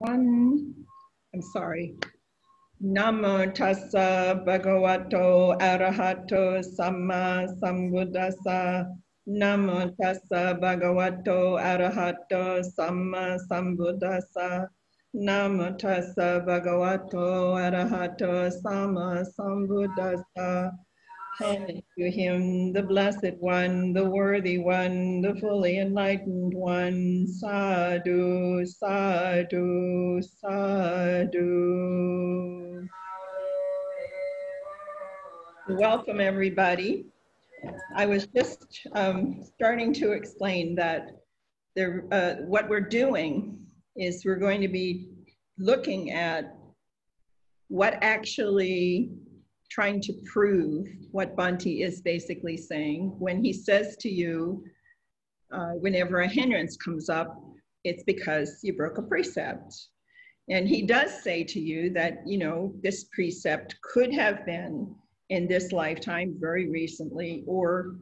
One, I'm sorry. Namo tassa bhagavato arahato samma sambuddhassa. Namo tassa bhagavato arahato samma sambuddhassa. Namo tassa bhagavato arahato samma sambuddhassa. To him, the blessed one, the worthy one, the fully enlightened one. Sadhu, sadhu, sadhu. Welcome, everybody. I was just um, starting to explain that there, uh, what we're doing is we're going to be looking at what actually trying to prove what Bhante is basically saying. When he says to you, uh, whenever a hindrance comes up, it's because you broke a precept. And he does say to you that, you know, this precept could have been in this lifetime very recently or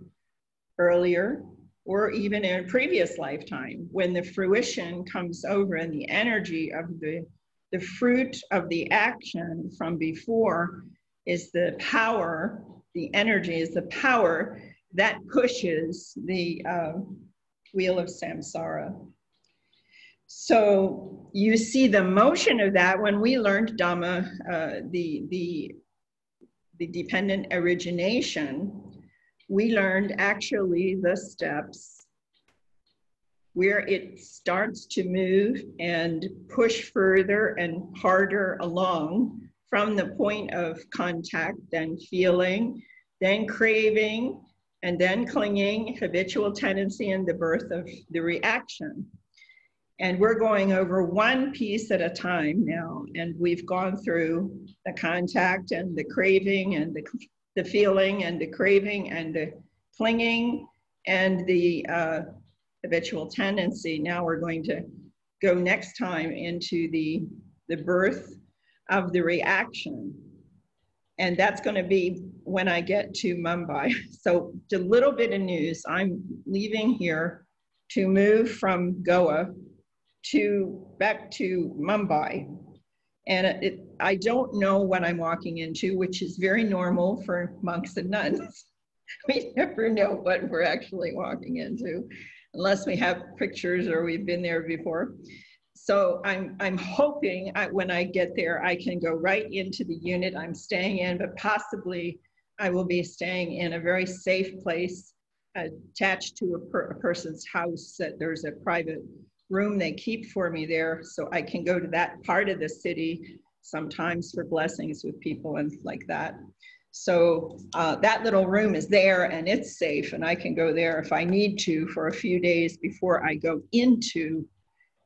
earlier or even in a previous lifetime when the fruition comes over and the energy of the the fruit of the action from before is the power, the energy is the power that pushes the uh, wheel of samsara. So you see the motion of that when we learned Dhamma, uh, the, the, the dependent origination, we learned actually the steps where it starts to move and push further and harder along from the point of contact, then feeling, then craving, and then clinging, habitual tendency, and the birth of the reaction. And we're going over one piece at a time now, and we've gone through the contact and the craving and the, the feeling and the craving and the clinging and the uh, habitual tendency. Now we're going to go next time into the, the birth of the reaction. And that's going to be when I get to Mumbai. So, a little bit of news. I'm leaving here to move from Goa to back to Mumbai. And it, I don't know what I'm walking into, which is very normal for monks and nuns. we never know what we're actually walking into unless we have pictures or we've been there before so I'm, I'm hoping I, when I get there, I can go right into the unit I'm staying in, but possibly I will be staying in a very safe place attached to a, per, a person's house that there's a private room they keep for me there. So I can go to that part of the city sometimes for blessings with people and like that. So uh, that little room is there and it's safe and I can go there if I need to for a few days before I go into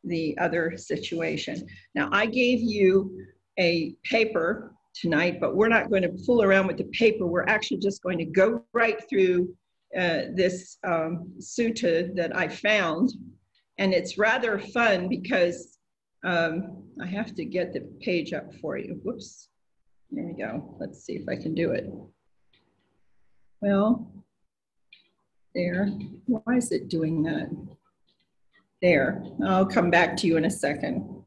the other situation. Now, I gave you a paper tonight, but we're not going to fool around with the paper. We're actually just going to go right through uh, this um, sutta that I found. And it's rather fun because um, I have to get the page up for you. Whoops. There we go. Let's see if I can do it. Well, there. Why is it doing that? There, I'll come back to you in a second.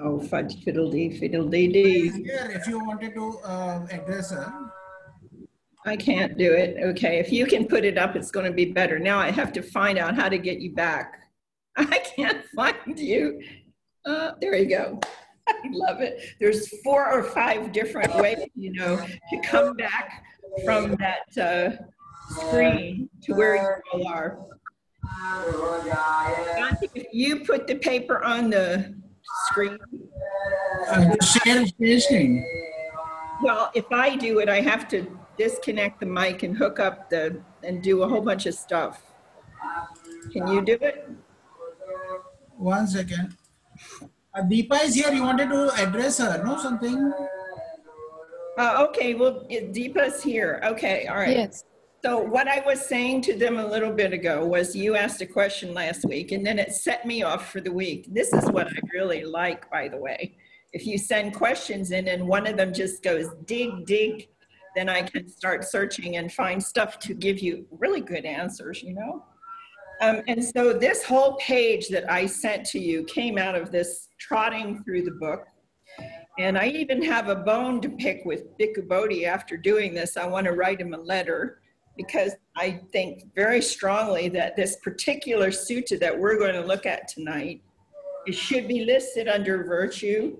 Oh, fudge fiddle dee fiddle dee dee. Here, if you wanted to uh, address her. I can't do it. Okay, if you can put it up, it's going to be better. Now I have to find out how to get you back. I can't find you. Uh, there you go. I love it. There's four or five different ways, you know, to come back from that uh, screen to where you all are. If you put the paper on the screen. Uh, share screen. Well, if I do it, I have to disconnect the mic and hook up the and do a whole bunch of stuff. Can you do it? One second. Uh, Deepa is here. You wanted to address her, no? Something? Uh, okay, well, Deepa's here. Okay, all right. Yes. So what I was saying to them a little bit ago was you asked a question last week and then it set me off for the week. This is what I really like, by the way. If you send questions in and one of them just goes dig, dig, then I can start searching and find stuff to give you really good answers, you know? Um, and so this whole page that I sent to you came out of this trotting through the book. And I even have a bone to pick with Bhikkhu Bodhi after doing this. I want to write him a letter because I think very strongly that this particular sutta that we're going to look at tonight, it should be listed under virtue,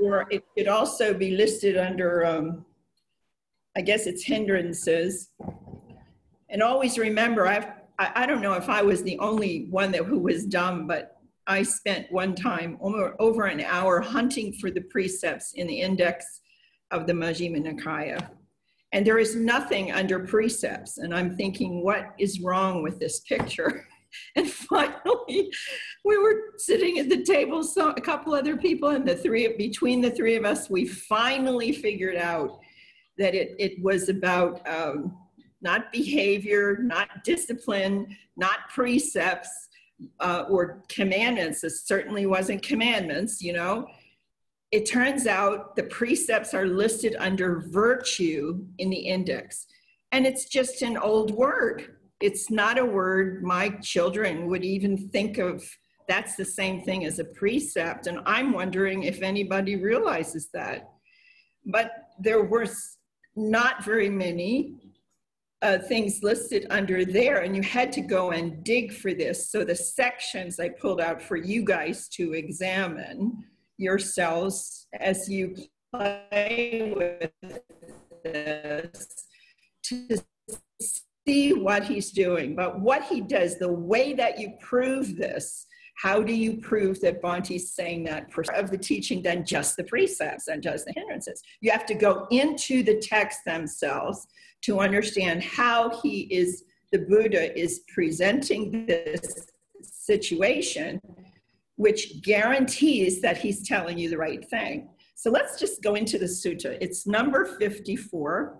or it could also be listed under, um, I guess it's hindrances. And always remember, I've, I, I don't know if I was the only one that who was dumb, but I spent one time over, over an hour hunting for the precepts in the index of the Majjhima Nikaya. And there is nothing under precepts. And I'm thinking, what is wrong with this picture? And finally, we were sitting at the table, so a couple other people, and the three between the three of us, we finally figured out that it, it was about um, not behavior, not discipline, not precepts, uh, or commandments. This certainly wasn't commandments, you know. It turns out the precepts are listed under virtue in the index. And it's just an old word. It's not a word my children would even think of. That's the same thing as a precept. And I'm wondering if anybody realizes that. But there were not very many uh, things listed under there and you had to go and dig for this. So the sections I pulled out for you guys to examine yourselves as you play with this to see what he's doing. But what he does, the way that you prove this, how do you prove that Bhante's saying that of the teaching than just the precepts and just the hindrances? You have to go into the text themselves to understand how he is, the Buddha is presenting this situation, which guarantees that he's telling you the right thing. So let's just go into the sutta. It's number 54,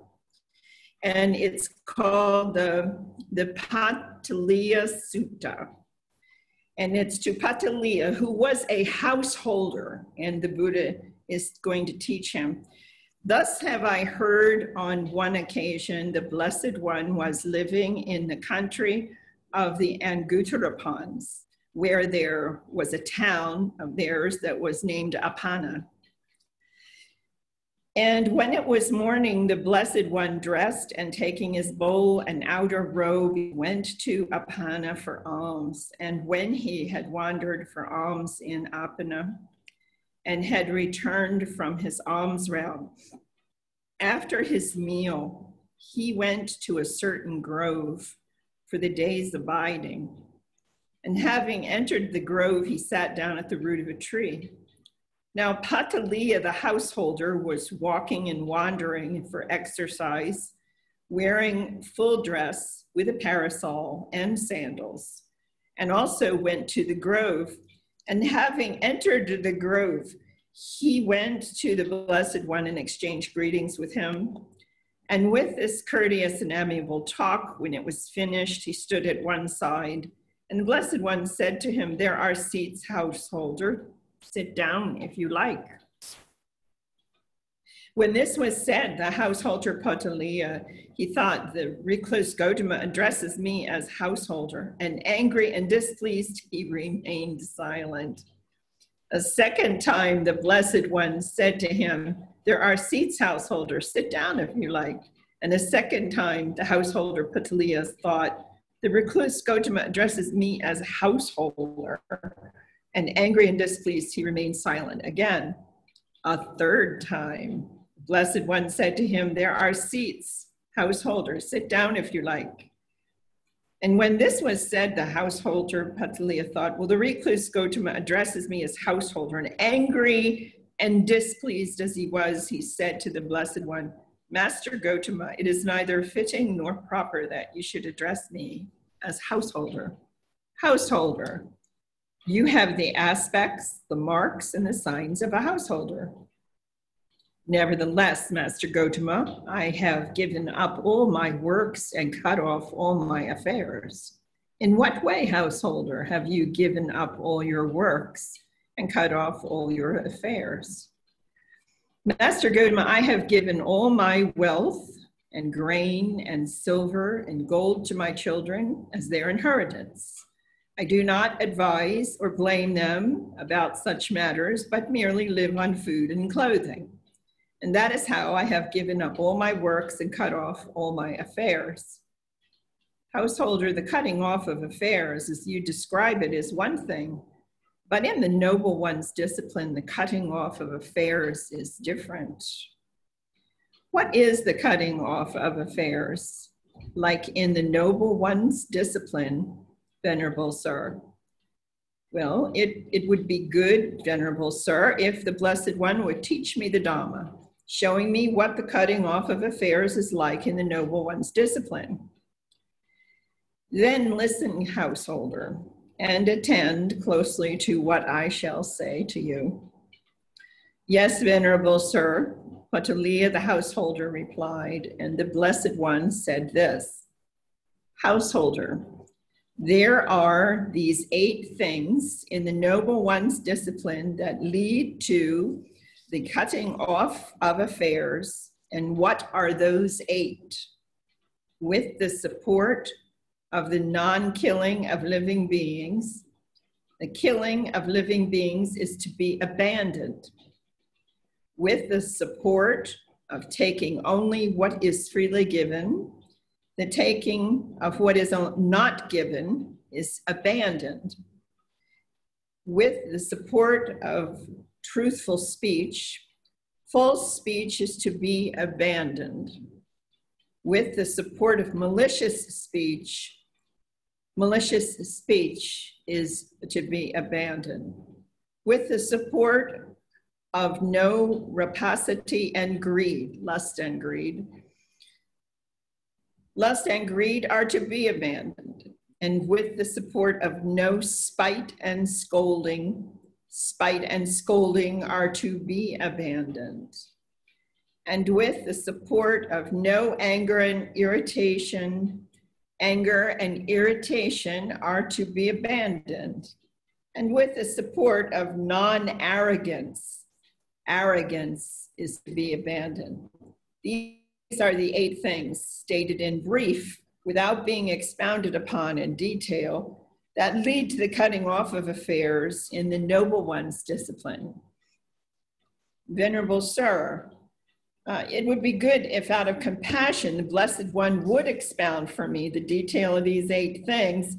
and it's called the, the Potaliya Sutta. And it's to Potaliya, who was a householder, and the Buddha is going to teach him. Thus have I heard on one occasion the Blessed One was living in the country of the Anguttarapans, where there was a town of theirs that was named Apana. And when it was morning, the Blessed One dressed and taking his bowl and outer robe, went to Apana for alms. And when he had wandered for alms in Apana, and had returned from his alms realm. After his meal, he went to a certain grove for the day's abiding. And having entered the grove, he sat down at the root of a tree. Now, Potaliya, the householder, was walking and wandering for exercise, wearing full dress with a parasol and sandals, and also went to the grove and having entered the grove, he went to the Blessed One and exchanged greetings with him. And with this courteous and amiable talk, when it was finished, he stood at one side. And the Blessed One said to him, There are seats, householder. Sit down if you like. When this was said, the householder Potaliya, he thought, the recluse Gotama addresses me as householder, and angry and displeased, he remained silent. A second time, the Blessed One said to him, There are seats, householder, sit down if you like. And a second time, the householder Potaliya thought, The recluse Gotama addresses me as householder. And angry and displeased, he remained silent. Again, a third time, the Blessed One said to him, There are seats, householder, sit down if you like. And when this was said, the householder Potaliya thought, Well, the recluse Gotama addresses me as householder. And angry and displeased as he was, he said to the Blessed One, Master Gotama, it is neither fitting nor proper that you should address me as householder. Householder, you have the aspects, the marks, and the signs of a householder. Nevertheless, Master Gotama, I have given up all my works and cut off all my affairs. In what way, householder, have you given up all your works and cut off all your affairs? Master Gotama, I have given all my wealth and grain and silver and gold to my children as their inheritance. I do not advise or blame them about such matters, but merely live on food and clothing. And that is how I have given up all my works and cut off all my affairs. Householder, the cutting off of affairs, as you describe it, is one thing, but in the noble one's discipline, the cutting off of affairs is different. What is the cutting off of affairs? Like in the noble one's discipline, Venerable Sir. Well, it, it would be good, Venerable Sir, if the Blessed One would teach me the Dhamma, showing me what the cutting off of affairs is like in the Noble One's discipline. Then listen, householder, and attend closely to what I shall say to you. Yes, Venerable Sir, Potaliya the householder replied, and the Blessed One said this Householder, there are these eight things in the Noble One's discipline that lead to the cutting off of affairs. And what are those eight? With the support of the non killing of living beings, the killing of living beings is to be abandoned with the support of taking only what is freely given, the taking of what is not given is abandoned. With the support of truthful speech, false speech is to be abandoned. With the support of malicious speech, malicious speech is to be abandoned. With the support of no rapacity and greed, lust and greed. Lust and greed are to be abandoned, and with the support of no spite and scolding, spite and scolding are to be abandoned. And with the support of no anger and irritation, anger and irritation are to be abandoned. And with the support of non arrogance, arrogance is to be abandoned. These are the eight things stated in brief without being expounded upon in detail that lead to the cutting off of affairs in the noble one's discipline. Venerable Sir, uh, it would be good if out of compassion the Blessed One would expound for me the detail of these eight things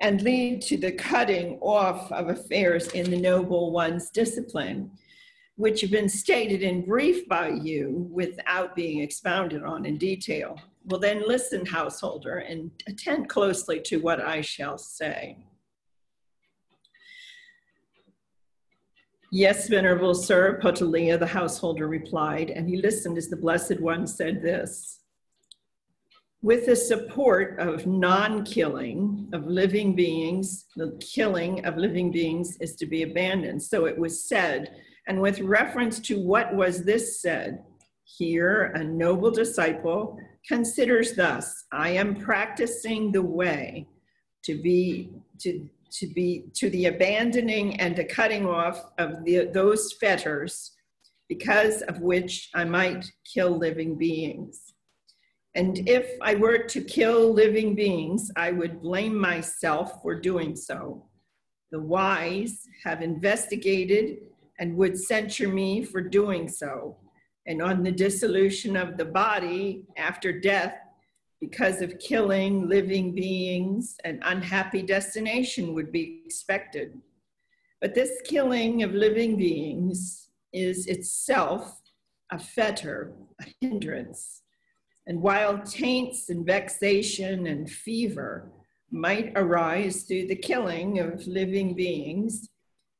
and lead to the cutting off of affairs in the noble one's discipline which have been stated in brief by you without being expounded on in detail. Will then listen, householder, and attend closely to what I shall say. Yes, Venerable Sir, Potaliya the householder replied, and he listened as the Blessed One said this. With the support of non killing of living beings, the killing of living beings is to be abandoned. So it was said and with reference to what was this said, here a noble disciple considers thus, I am practicing the way to be to to be to the abandoning and the cutting off of the, those fetters because of which I might kill living beings. And if I were to kill living beings, I would blame myself for doing so. The wise have investigated and would censure me for doing so, and on the dissolution of the body after death because of killing living beings, an unhappy destination would be expected. But this killing of living beings is itself a fetter, a hindrance. And while taints and vexation and fever might arise through the killing of living beings,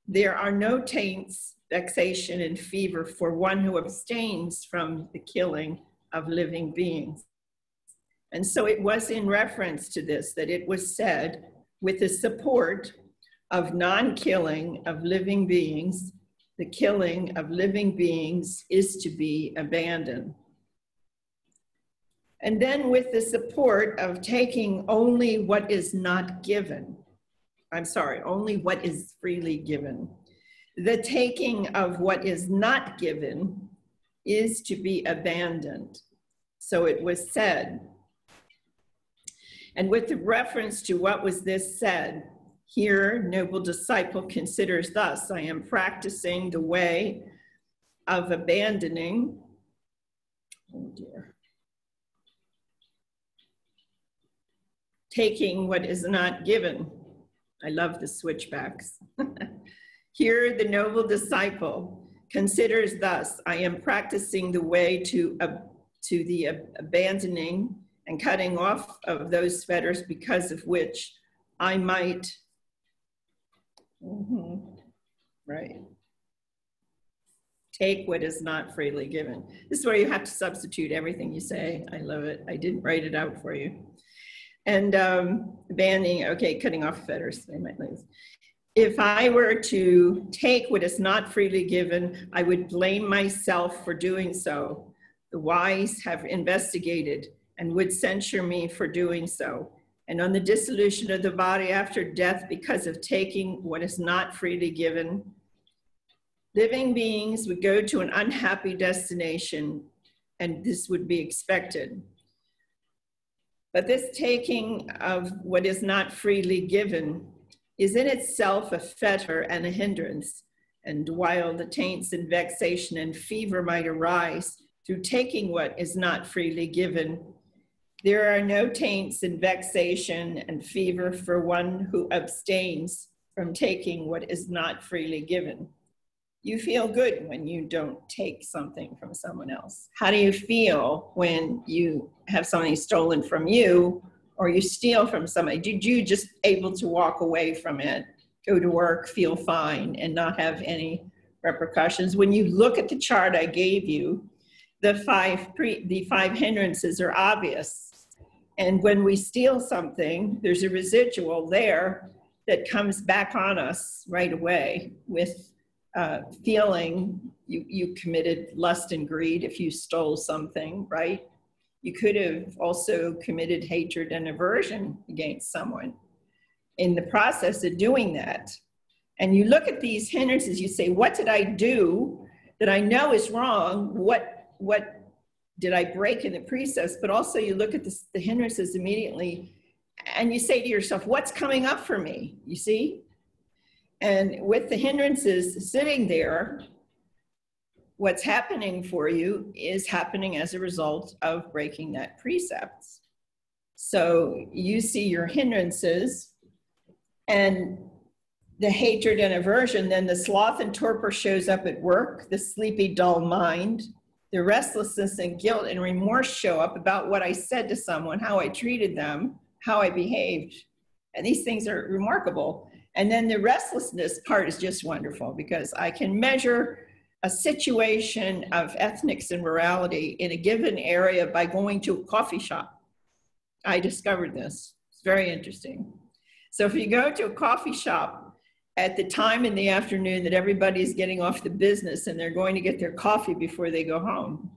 there are no taints, vexation, and fever for one who abstains from the killing of living beings. And so it was in reference to this that it was said, with the support of non killing of living beings, the killing of living beings is to be abandoned. And then, with the support of taking only what is not given, I'm sorry, only what is freely given. The taking of what is not given is to be abandoned. So it was said. And with the reference to what was this said, here, noble disciple considers thus I am practicing the way of abandoning. Oh dear. Taking what is not given. I love the switchbacks. here, the noble disciple considers thus I am practicing the way to, uh, to the uh, abandoning and cutting off of those fetters because of which I might Mm-hmm. Right. Take what is not freely given. This is where you have to substitute everything you say. I love it. I didn't write it out for you. And um, banning, okay, cutting off fetters, they might lose. If I were to take what is not freely given, I would blame myself for doing so. The wise have investigated and would censure me for doing so and on the dissolution of the body after death because of taking what is not freely given. Living beings would go to an unhappy destination, and this would be expected. But this taking of what is not freely given is in itself a fetter and a hindrance. And while the taints and vexation and fever might arise through taking what is not freely given, there are no taints and vexation and fever for one who abstains from taking what is not freely given. You feel good when you don't take something from someone else. How do you feel when you have something stolen from you or you steal from somebody? Did you just able to walk away from it, go to work, feel fine, and not have any repercussions? When you look at the chart I gave you, the five pre, the five hindrances are obvious and when we steal something, there's a residual there that comes back on us right away with uh, feeling you, you committed lust and greed if you stole something, right? You could have also committed hatred and aversion against someone in the process of doing that. And you look at these hindrances, you say, What did I do that I know is wrong? What, what did I break in the precepts? But also, you look at the, the hindrances immediately and you say to yourself, What's coming up for me? You see? And with the hindrances sitting there, what's happening for you is happening as a result of breaking that precepts. So you see your hindrances and the hatred and aversion, then the sloth and torpor shows up at work, the sleepy, dull mind, the restlessness and guilt and remorse show up about what I said to someone, how I treated them, how I behaved. And these things are remarkable. And then the restlessness part is just wonderful because I can measure a situation of ethnics and morality in a given area by going to a coffee shop. I discovered this. It's very interesting. So if you go to a coffee shop at the time in the afternoon that everybody's getting off the business and they're going to get their coffee before they go home.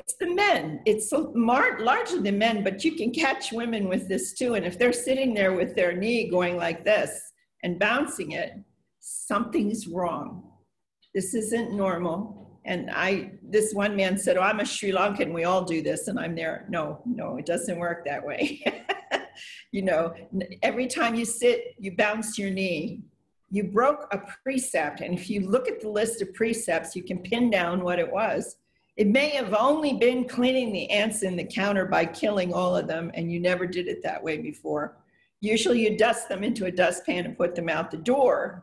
It's the men. It's largely the men, but you can catch women with this too. And if they're sitting there with their knee going like this and bouncing it, something's wrong. This isn't normal. And I, this one man said, "Oh, I'm a Sri Lankan. We all do this." And I'm there. No, no, it doesn't work that way. you know, every time you sit, you bounce your knee. You broke a precept. And if you look at the list of precepts, you can pin down what it was. It may have only been cleaning the ants in the counter by killing all of them, and you never did it that way before. Usually you dust them into a dustpan and put them out the door.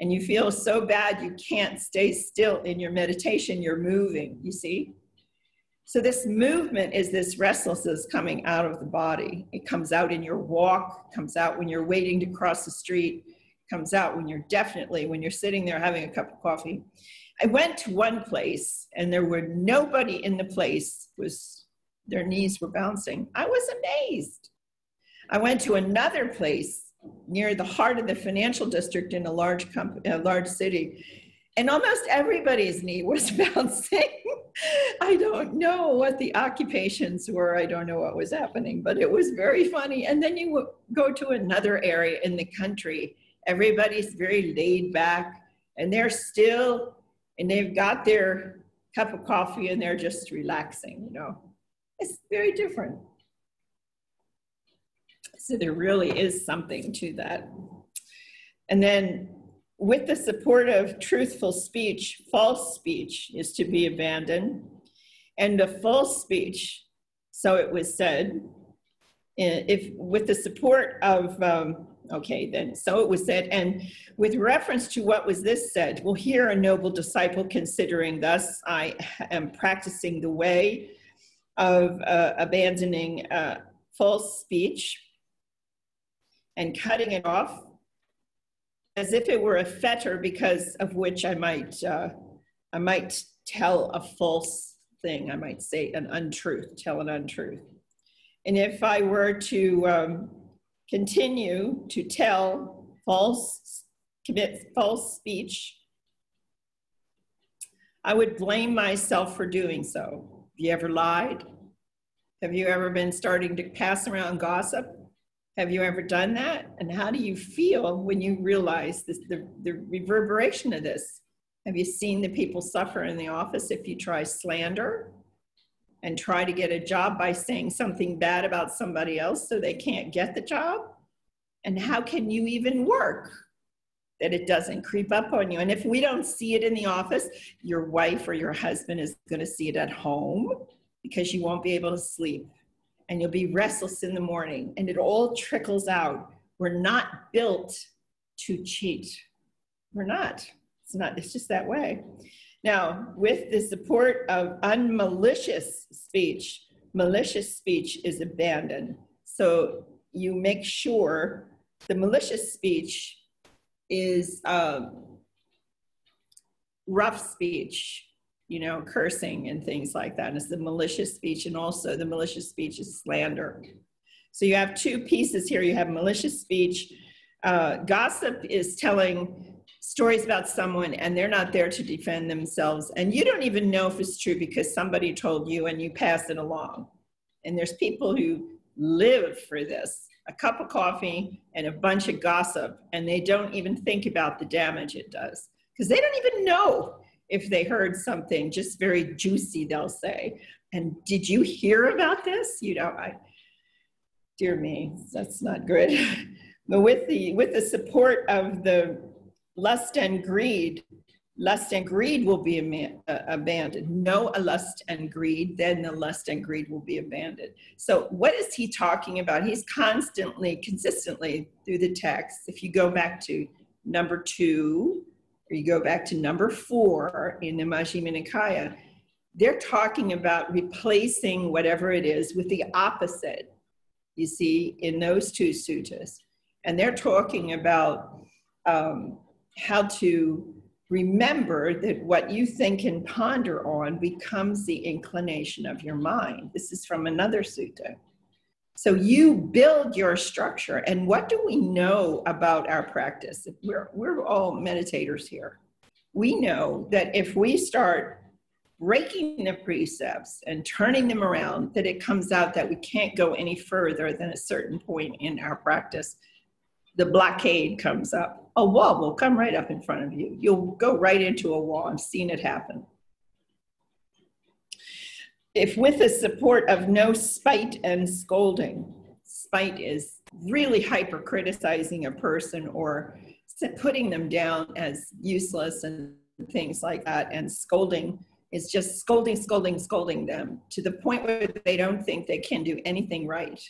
And you feel so bad you can't stay still in your meditation, you're moving, you see? So this movement is this restlessness coming out of the body. It comes out in your walk, comes out when you're waiting to cross the street, comes out when you're definitely when you're sitting there having a cup of coffee. I went to one place and there were nobody in the place was their knees were bouncing. I was amazed. I went to another place near the heart of the financial district in a large company, a large city and almost everybody's knee was bouncing. I don't know what the occupations were. I don't know what was happening, but it was very funny. And then you go to another area in the country. Everybody's very laid back and they're still, and they've got their cup of coffee and they're just relaxing, you know. It's very different. So there really is something to that. And then with the support of truthful speech, false speech is to be abandoned. And the false speech, so it was said, if with the support of um, okay then. So it was said and with reference to what was this said well here a noble disciple considering thus i am practicing the way of uh, abandoning uh, false speech and cutting it off as if it were a fetter because of which i might uh, i might tell a false thing i might say an untruth tell an untruth. And if I were to um, continue to tell false, commit false speech, I would blame myself for doing so. Have you ever lied? Have you ever been starting to pass around gossip? Have you ever done that? And how do you feel when you realize this, the, the reverberation of this? Have you seen the people suffer in the office if you try slander? And try to get a job by saying something bad about somebody else so they can't get the job? And how can you even work that it doesn't creep up on you? And if we don't see it in the office, your wife or your husband is going to see it at home because you won't be able to sleep and you'll be restless in the morning and it all trickles out. We're not built to cheat. We're not. It's not, it's just that way. Now, with the support of unmalicious speech, malicious speech is abandoned. So you make sure the malicious speech is um, rough speech, you know, cursing and things like that. It's the malicious speech, and also the malicious speech is slander. So you have two pieces here. You have malicious speech. Uh, gossip is telling stories about someone and they're not there to defend themselves. And you don't even know if it's true because somebody told you and you pass it along. And there's people who live for this a cup of coffee and a bunch of gossip and they don't even think about the damage it does. Because they don't even know if they heard something just very juicy they'll say. And did you hear about this? You know i dear me that's not good. But with the with the support of the lust and greed, lust and greed will be uh, abandoned. No a lust and greed, then the lust and greed will be abandoned. So, what is he talking about? He's constantly, consistently through the text. If you go back to number two, or you go back to number four in the Majjhima Nikaya, they're talking about replacing whatever it is with the opposite, you see, in those two suttas. And they're talking about um, how to remember that what you think and ponder on becomes the inclination of your mind. This is from another sutta. So you build your structure. And what do we know about our practice? We're, we're all meditators here. We know that if we start breaking the precepts and turning them around, that it comes out that we can't go any further than a certain point in our practice the blockade comes up, a wall will come right up in front of you. You'll go right into a wall. I've seen it happen. If with the support of no spite and scolding, spite is really hyper criticizing a person or putting them down as useless and things like that, and scolding is just scolding, scolding, scolding them to the point where they don't think they can do anything right.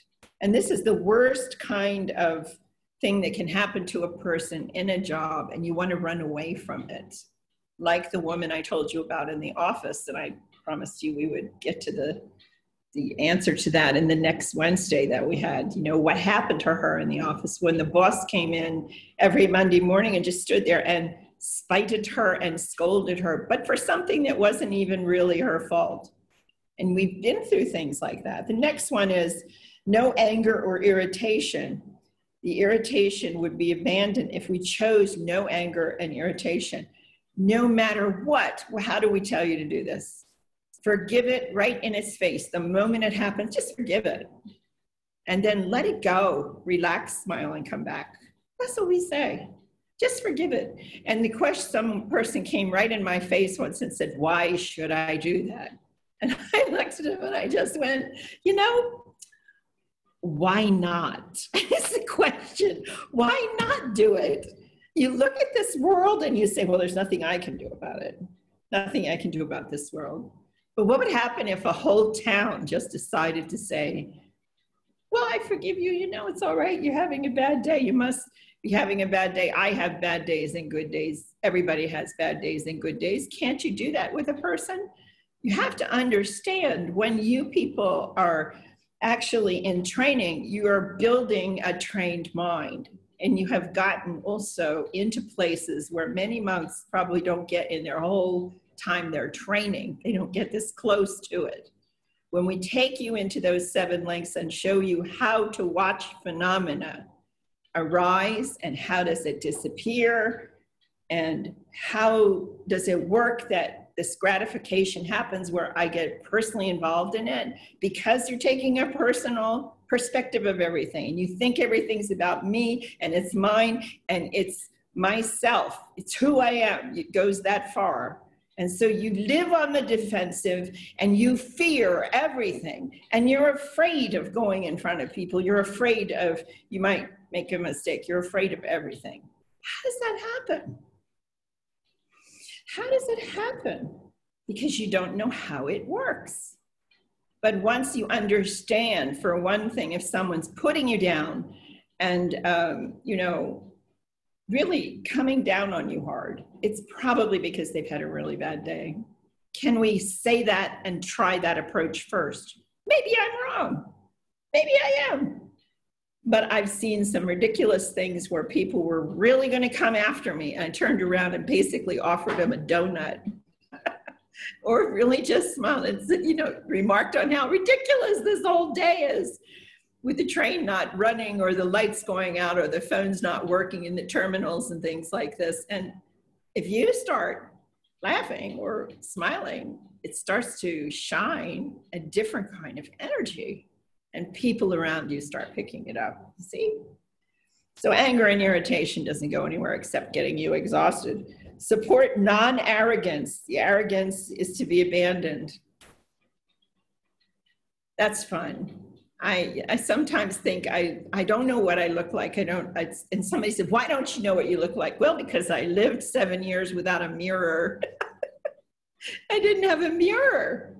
And this is the worst kind of thing that can happen to a person in a job and you want to run away from it. Like the woman I told you about in the office, and I promised you we would get to the the answer to that in the next Wednesday that we had. You know, what happened to her in the office when the boss came in every Monday morning and just stood there and spited her and scolded her, but for something that wasn't even really her fault. And we've been through things like that. The next one is no anger or irritation the irritation would be abandoned if we chose no anger and irritation. No matter what, how do we tell you to do this? Forgive it right in its face. The moment it happens, just forgive it. And then let it go. Relax, smile, and come back. That's what we say. Just forgive it. And the question, some person came right in my face once and said, Why should I do that? And I looked at him and I just went, you know, why not? Is the question. Why not do it? You look at this world and you say, well, there's nothing I can do about it. Nothing I can do about this world. But what would happen if a whole town just decided to say, well, I forgive you. You know, it's all right. You're having a bad day. You must be having a bad day. I have bad days and good days. Everybody has bad days and good days. Can't you do that with a person? You have to understand when you people are actually in training, you are building a trained mind. And you have gotten also into places where many monks probably don't get in their whole time they're training. They don't get this close to it. When we take you into those seven links and show you how to watch phenomena arise and how does it disappear and how does it work that this gratification happens where I get personally involved in it because you're taking a personal perspective of everything. And you think everything's about me and it's mine and it's myself. It's who I am. It goes that far. And so you live on the defensive and you fear everything. And you're afraid of going in front of people. You're afraid of, you might make a mistake. You're afraid of everything. How does that happen? How does it happen? Because you don't know how it works. But once you understand, for one thing, if someone's putting you down and, um, you know, really coming down on you hard, it's probably because they've had a really bad day. Can we say that and try that approach first? Maybe I'm wrong. Maybe I am. But I've seen some ridiculous things where people were really going to come after me. And I turned around and basically offered them a donut. or really just smiled and said, you know, remarked on how ridiculous this whole day is with the train not running or the lights going out or the phones not working in the terminals and things like this. And if you start laughing or smiling, it starts to shine a different kind of energy and people around you start picking it up. See? So anger and irritation doesn't go anywhere except getting you exhausted. Support non-arrogance. The arrogance is to be abandoned. That's fun. I, I sometimes think I, I don't know what I look like. I don't, I, and somebody said, why don't you know what you look like? Well, because I lived seven years without a mirror. I didn't have a mirror.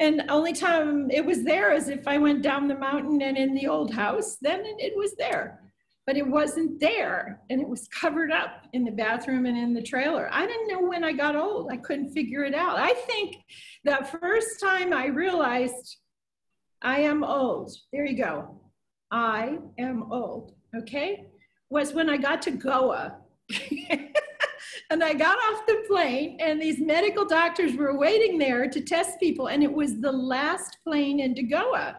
And only time it was there is if I went down the mountain and in the old house, then it was there. But it wasn't there and it was covered up in the bathroom and in the trailer. I didn't know when I got old. I couldn't figure it out. I think the first time I realized I am old. There you go. I am old. Okay. Was when I got to Goa. and I got off the plane, and these medical doctors were waiting there to test people, and it was the last plane into Goa.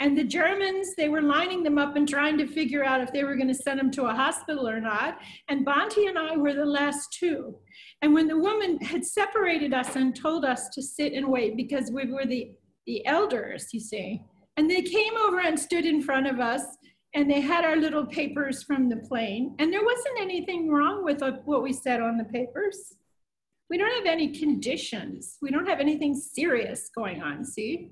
And the Germans, they were lining them up and trying to figure out if they were going to send them to a hospital or not. And Bhante and I were the last two. And when the woman had separated us and told us to sit and wait because we were the the elders, you see. And they came over and stood in front of us and they had our little papers from the plane. And there wasn't anything wrong with what we said on the papers. We don't have any conditions. We don't have anything serious going on, see?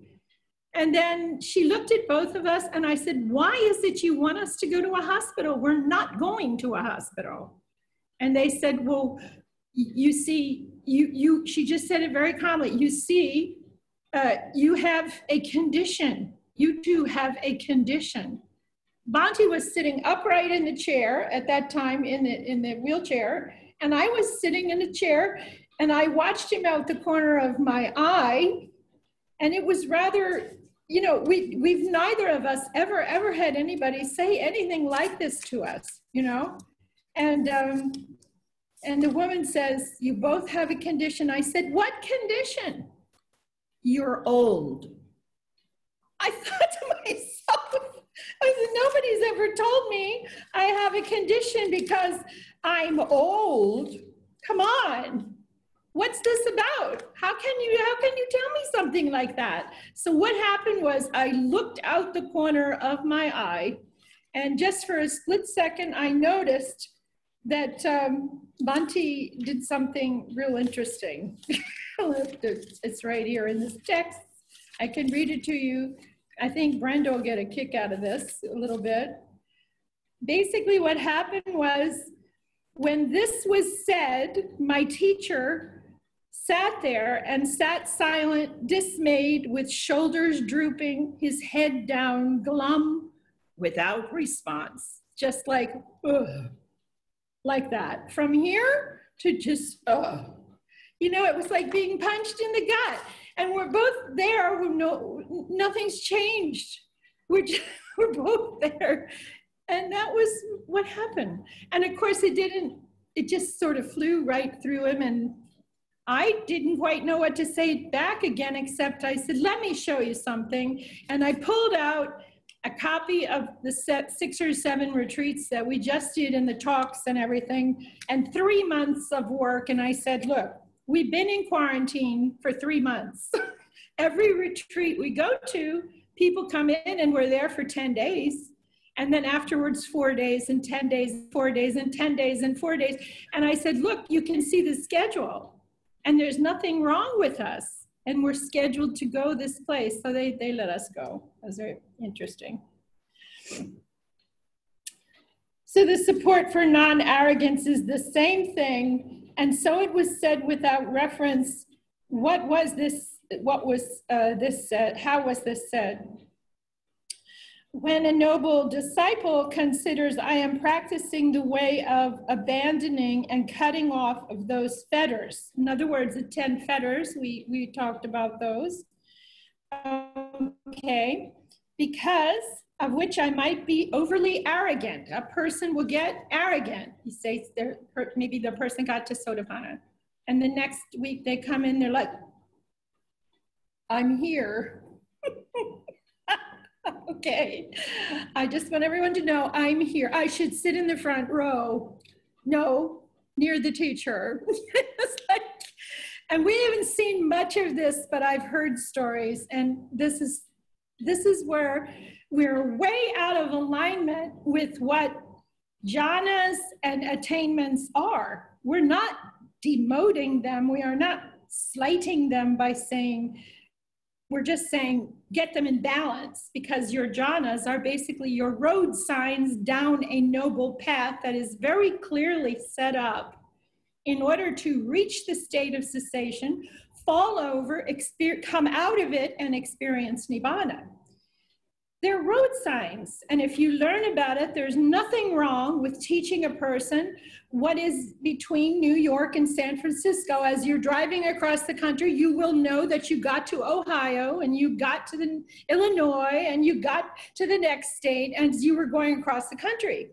And then she looked at both of us and I said, Why is it you want us to go to a hospital? We're not going to a hospital. And they said, Well, you see, you, you, she just said it very calmly. You see, uh, you have a condition. You two have a condition. Bhante was sitting upright in the chair at that time in the, in the wheelchair, and I was sitting in a chair, and I watched him out the corner of my eye, and it was rather, you know, we, we've neither of us ever, ever had anybody say anything like this to us, you know? And, um, and the woman says, you both have a condition. I said, what condition? you're old. I thought to myself, I said, nobody's ever told me I have a condition because I'm old. Come on. What's this about? How can you how can you tell me something like that? So what happened was I looked out the corner of my eye and just for a split second I noticed that um, Bhante did something real interesting. it's right here in this text. I can read it to you. I think Brenda will get a kick out of this a little bit. Basically, what happened was when this was said, my teacher sat there and sat silent, dismayed, with shoulders drooping, his head down, glum, without response, just like, ugh, like that. From here to just, ugh. You know, it was like being punched in the gut. And we're both there who know nothing's changed. We're, just, we're both there. And that was what happened. And of course, it didn't, it just sort of flew right through him. And I didn't quite know what to say back again, except I said, let me show you something. And I pulled out a copy of the six or seven retreats that we just did in the talks and everything, and three months of work. And I said, look, we've been in quarantine for three months. Every retreat we go to, people come in and we're there for 10 days. And then afterwards, four days and 10 days, four days and 10 days and four days. And I said, look, you can see the schedule and there's nothing wrong with us. And we're scheduled to go this place. So they, they let us go. That was very interesting. So the support for non-arrogance is the same thing. And so it was said without reference, what was this, what was uh, this said, how was this said? when a noble disciple considers I am practicing the way of abandoning and cutting off of those fetters. In other words, the 10 fetters, we, we talked about those. Okay, because of which I might be overly arrogant. A person will get arrogant. He says maybe the person got to Sotapanna. And the next week they come in, they're like, I'm here. okay. I just want everyone to know I'm here. I should sit in the front row. No, near the teacher. like, and we haven't seen much of this, but I've heard stories, and this is this is where we're way out of alignment with what jhanas and attainments are. We're not demoting them. We are not slighting them by saying we're just saying get them in balance because your jhanas are basically your road signs down a noble path that is very clearly set up in order to reach the state of cessation, fall over, come out of it, and experience nibbana. They're road signs. And if you learn about it, there's nothing wrong with teaching a person what is between New York and San Francisco. As you're driving across the country, you will know that you got to Ohio and you got to the Illinois and you got to the next state as you were going across the country.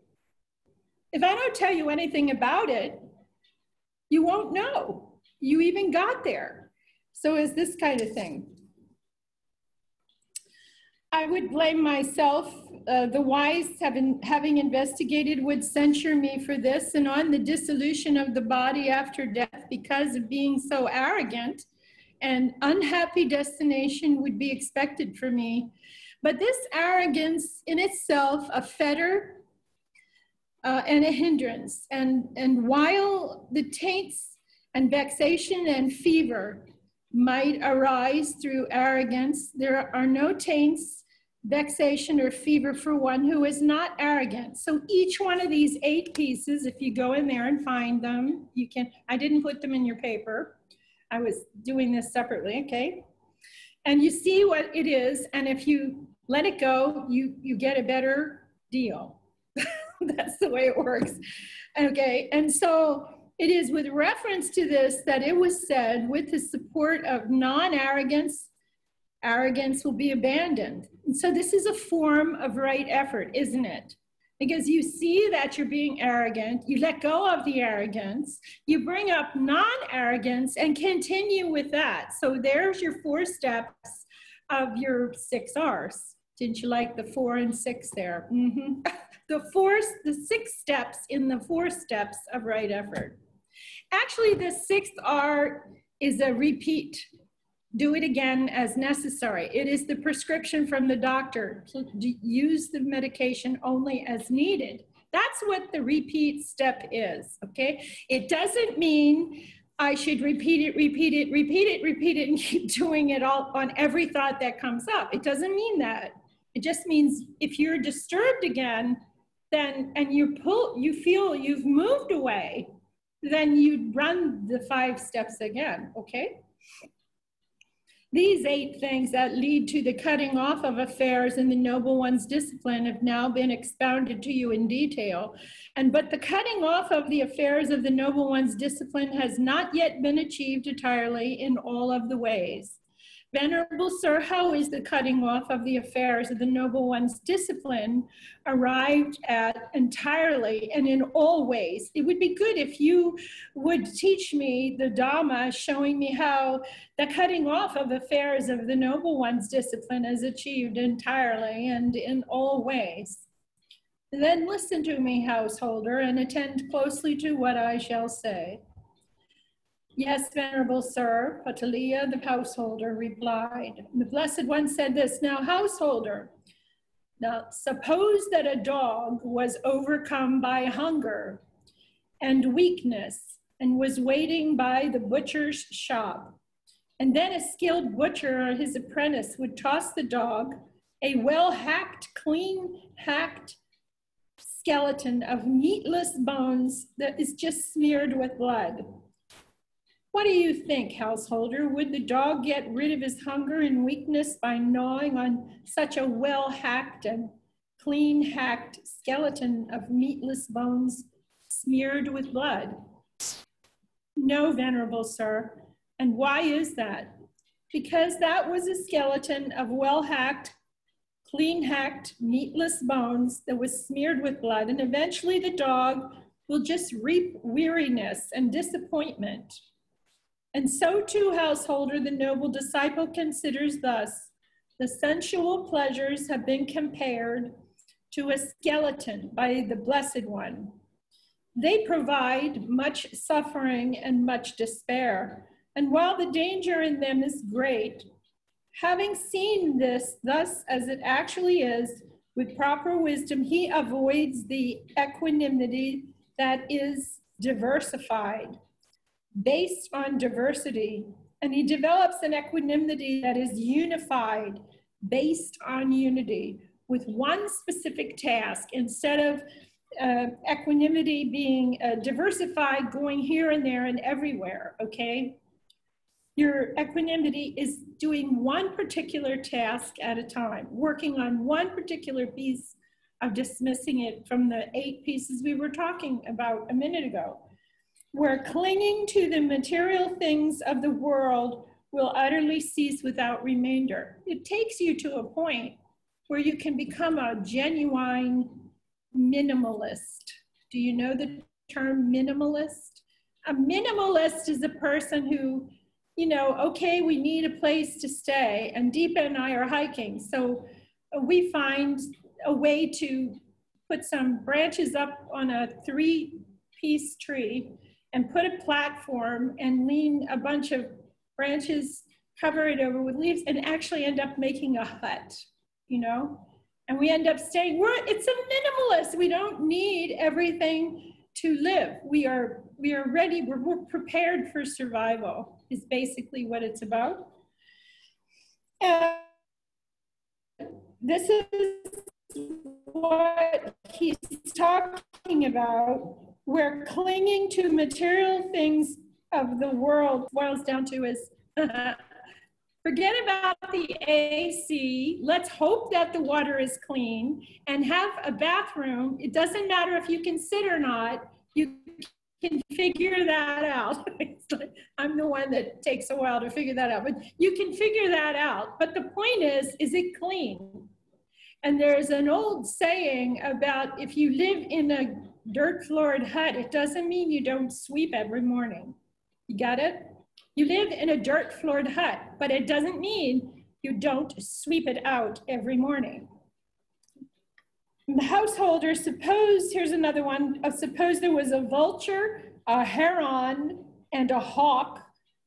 If I don't tell you anything about it, you won't know you even got there. So is this kind of thing. I would blame myself. Uh, the wise, having, having investigated, would censure me for this and on the dissolution of the body after death because of being so arrogant. And unhappy destination would be expected for me. But this arrogance in itself, a fetter uh, and a hindrance. And, and while the taints and vexation and fever might arise through arrogance. There are no taints, vexation, or fever for one who is not arrogant. So each one of these eight pieces, if you go in there and find them, you can, I didn't put them in your paper. I was doing this separately, okay? And you see what it is, and if you let it go, you, you get a better deal. That's the way it works. Okay, and so it is with reference to this that it was said, with the support of non arrogance, arrogance will be abandoned. And so this is a form of right effort, isn't it? Because you see that you're being arrogant, you let go of the arrogance, you bring up non arrogance and continue with that. So there's your four steps of your six R's. Didn't you like the four and six there? Mm-hmm. the four, the six steps in the four steps of right effort. Actually, the sixth R is a repeat. Do it again as necessary. It is the prescription from the doctor to use the medication only as needed. That's what the repeat step is, okay? It doesn't mean I should repeat it, repeat it, repeat it, repeat it, and keep doing it all on every thought that comes up. It doesn't mean that. It just means if you're disturbed again, then and you pull, you feel you've moved away, then you run the five steps again. Okay. These eight things that lead to the cutting off of affairs in the noble one's discipline have now been expounded to you in detail. And but the cutting off of the affairs of the noble one's discipline has not yet been achieved entirely in all of the ways. Venerable Sir, how is the cutting off of the affairs of the noble one's discipline arrived at entirely and in all ways? It would be good if you would teach me the Dhamma, showing me how the cutting off of affairs of the noble one's discipline is achieved entirely and in all ways. Then listen to me, householder, and attend closely to what I shall say. Yes, Venerable Sir, Potaliya, the householder, replied. The Blessed One said this, Now, householder, now suppose that a dog was overcome by hunger and weakness and was waiting by the butcher's shop. And then a skilled butcher or his apprentice would toss the dog a well hacked, clean hacked skeleton of meatless bones that is just smeared with blood. What do you think, householder? Would the dog get rid of his hunger and weakness by gnawing on such a well hacked and clean hacked skeleton of meatless bones smeared with blood? No, venerable sir. And why is that? Because that was a skeleton of well hacked, clean hacked, meatless bones that was smeared with blood. And eventually the dog will just reap weariness and disappointment. And so too, householder, the noble disciple considers thus the sensual pleasures have been compared to a skeleton by the Blessed One. They provide much suffering and much despair. And while the danger in them is great, having seen this thus as it actually is, with proper wisdom, he avoids the equanimity that is diversified based on diversity. And he develops an equanimity that is unified based on unity with one specific task instead of uh, equanimity being uh, diversified, going here and there and everywhere, okay? Your equanimity is doing one particular task at a time, working on one particular piece of dismissing it from the eight pieces we were talking about a minute ago where clinging to the material things of the world will utterly cease without remainder. It takes you to a point where you can become a genuine minimalist. Do you know the term minimalist? A minimalist is a person who, you know, okay, we need a place to stay, and Deepa and I are hiking. So uh, we find a way to put some branches up on a three piece tree and put a platform and lean a bunch of branches, cover it over with leaves, and actually end up making a hut, you know? And we end up staying, we're, it's a minimalist. We don't need everything to live. We are, we are ready, we're, we're prepared for survival, is basically what it's about. And this is what he's talking about where clinging to material things of the world boils down to is forget about the AC. Let's hope that the water is clean and have a bathroom. It doesn't matter if you can sit or not. You can figure that out. I'm the one that takes a while to figure that out, but you can figure that out. But the point is, is it clean? And there's an old saying about if you live in a dirt floored hut, it doesn't mean you don't sweep every morning. You got it? You live in a dirt floored hut, but it doesn't mean you don't sweep it out every morning. The householder, suppose, here's another one, uh, suppose there was a vulture, a heron, and a hawk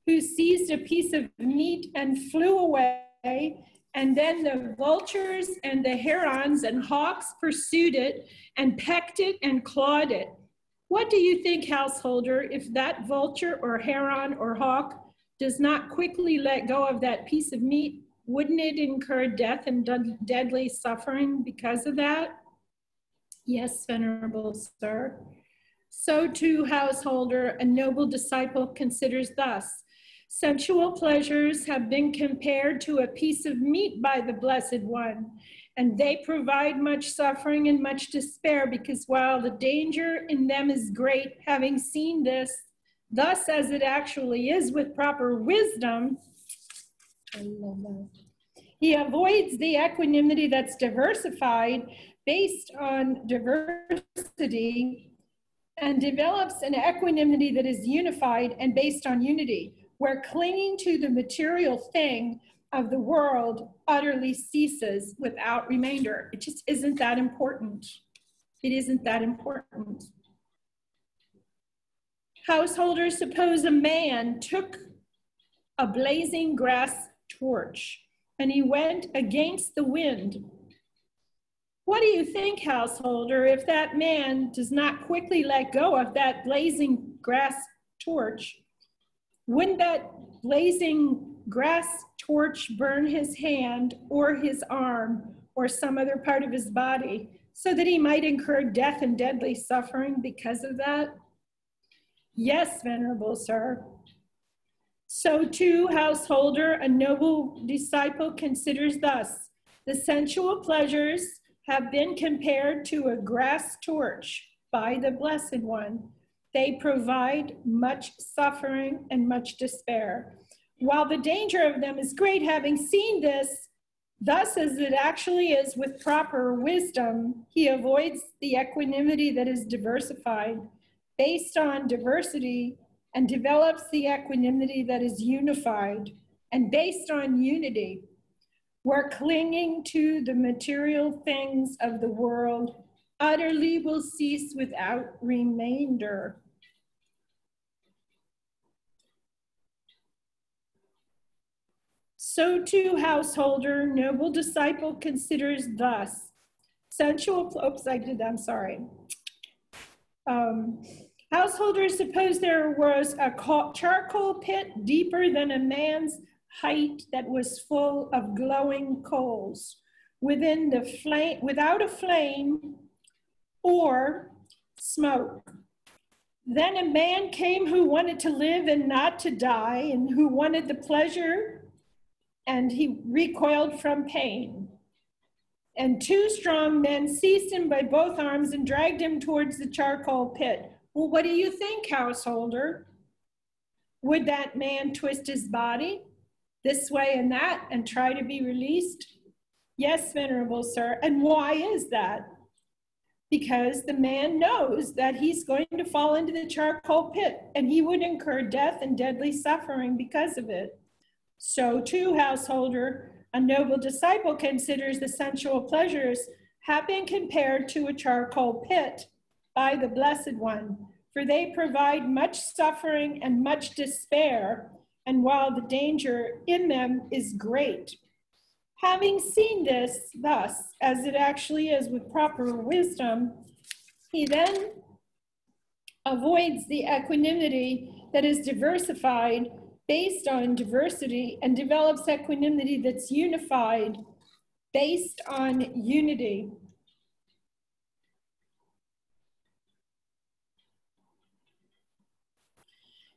who seized a piece of meat and flew away and then the vultures and the herons and hawks pursued it and pecked it and clawed it. What do you think, householder, if that vulture or heron or hawk does not quickly let go of that piece of meat, wouldn't it incur death and deadly suffering because of that? Yes, venerable sir. So too, householder, a noble disciple considers thus. Sensual pleasures have been compared to a piece of meat by the Blessed One, and they provide much suffering and much despair because while the danger in them is great, having seen this, thus as it actually is with proper wisdom, he avoids the equanimity that's diversified based on diversity and develops an equanimity that is unified and based on unity, where clinging to the material thing of the world utterly ceases without remainder. It just isn't that important. It isn't that important. Householders, suppose a man took a blazing grass torch and he went against the wind. What do you think, householder, if that man does not quickly let go of that blazing grass torch? Wouldn't that blazing grass torch burn his hand or his arm or some other part of his body so that he might incur death and deadly suffering because of that? Yes, venerable sir. So too, householder, a noble disciple considers thus the sensual pleasures have been compared to a grass torch by the Blessed One. They provide much suffering and much despair. While the danger of them is great, having seen this, thus as it actually is with proper wisdom, he avoids the equanimity that is diversified based on diversity and develops the equanimity that is unified and based on unity. Where clinging to the material things of the world utterly will cease without remainder. So too, householder, noble disciple considers thus. Sensual, oops, I did, I'm sorry. Um, Householders, suppose there was a charcoal pit deeper than a man's height that was full of glowing coals within the flame, without a flame or smoke. Then a man came who wanted to live and not to die, and who wanted the pleasure, and he recoiled from pain. And two strong men seized him by both arms and dragged him towards the charcoal pit. Well, what do you think, householder? Would that man twist his body this way and that and try to be released? Yes, venerable sir. And why is that? Because the man knows that he's going to fall into the charcoal pit and he would incur death and deadly suffering because of it. So, too, householder, a noble disciple considers the sensual pleasures have been compared to a charcoal pit by the Blessed One, for they provide much suffering and much despair, and while the danger in them is great. Having seen this thus, as it actually is with proper wisdom, he then avoids the equanimity that is diversified based on diversity and develops equanimity that's unified based on unity.